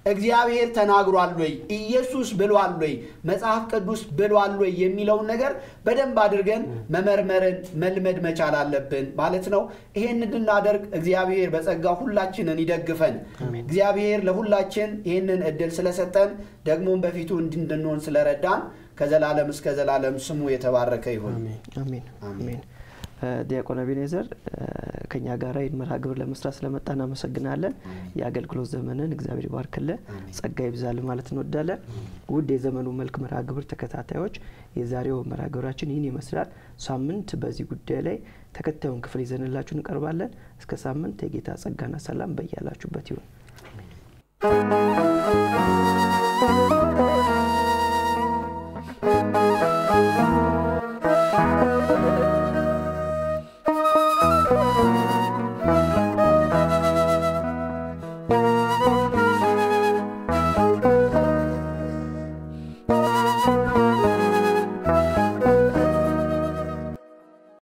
እግዚአብሔር ተናግሯል ወይ ኢየሱስ ብሏል ወይ መጽሐፍ ቅዱስ ብሏል ወይ የሚለውን ነገር በደንብ አድርገን መመርመርን መልመድ መቻል አለብን ማለት ነው። ይሄን እንድናደርግ እግዚአብሔር በጸጋ ሁላችንን ይደግፈን። እግዚአብሔር ለሁላችን ይህንን እድል ስለሰጠን ደግሞም በፊቱ እንድንሆን ስለረዳን ከዘላለም እስከ ዘላለም ስሙ የተባረከ ይሁን። አሜን አሜን። ዲያቆን አቤኔዘር ከኛ ጋር ይህን መርሃ ግብር ለመስራት ስለመጣ እናመሰግናለን። የአገልግሎት ዘመንን እግዚአብሔር ይባርክልን፣ ጸጋ ይብዛል ማለት እንወዳለን። ውድ የዘመኑ መልክ መርሃ ግብር ተከታታዮች የዛሬው መርሃ ግብራችን ይህን ይመስላል። ሳምንት በዚህ ጉዳይ ላይ ተከታዩን ክፍል ይዘንላችሁ እንቀርባለን። እስከ ሳምንት የጌታ ጸጋና ሰላም በያላችሁበት ይሁን።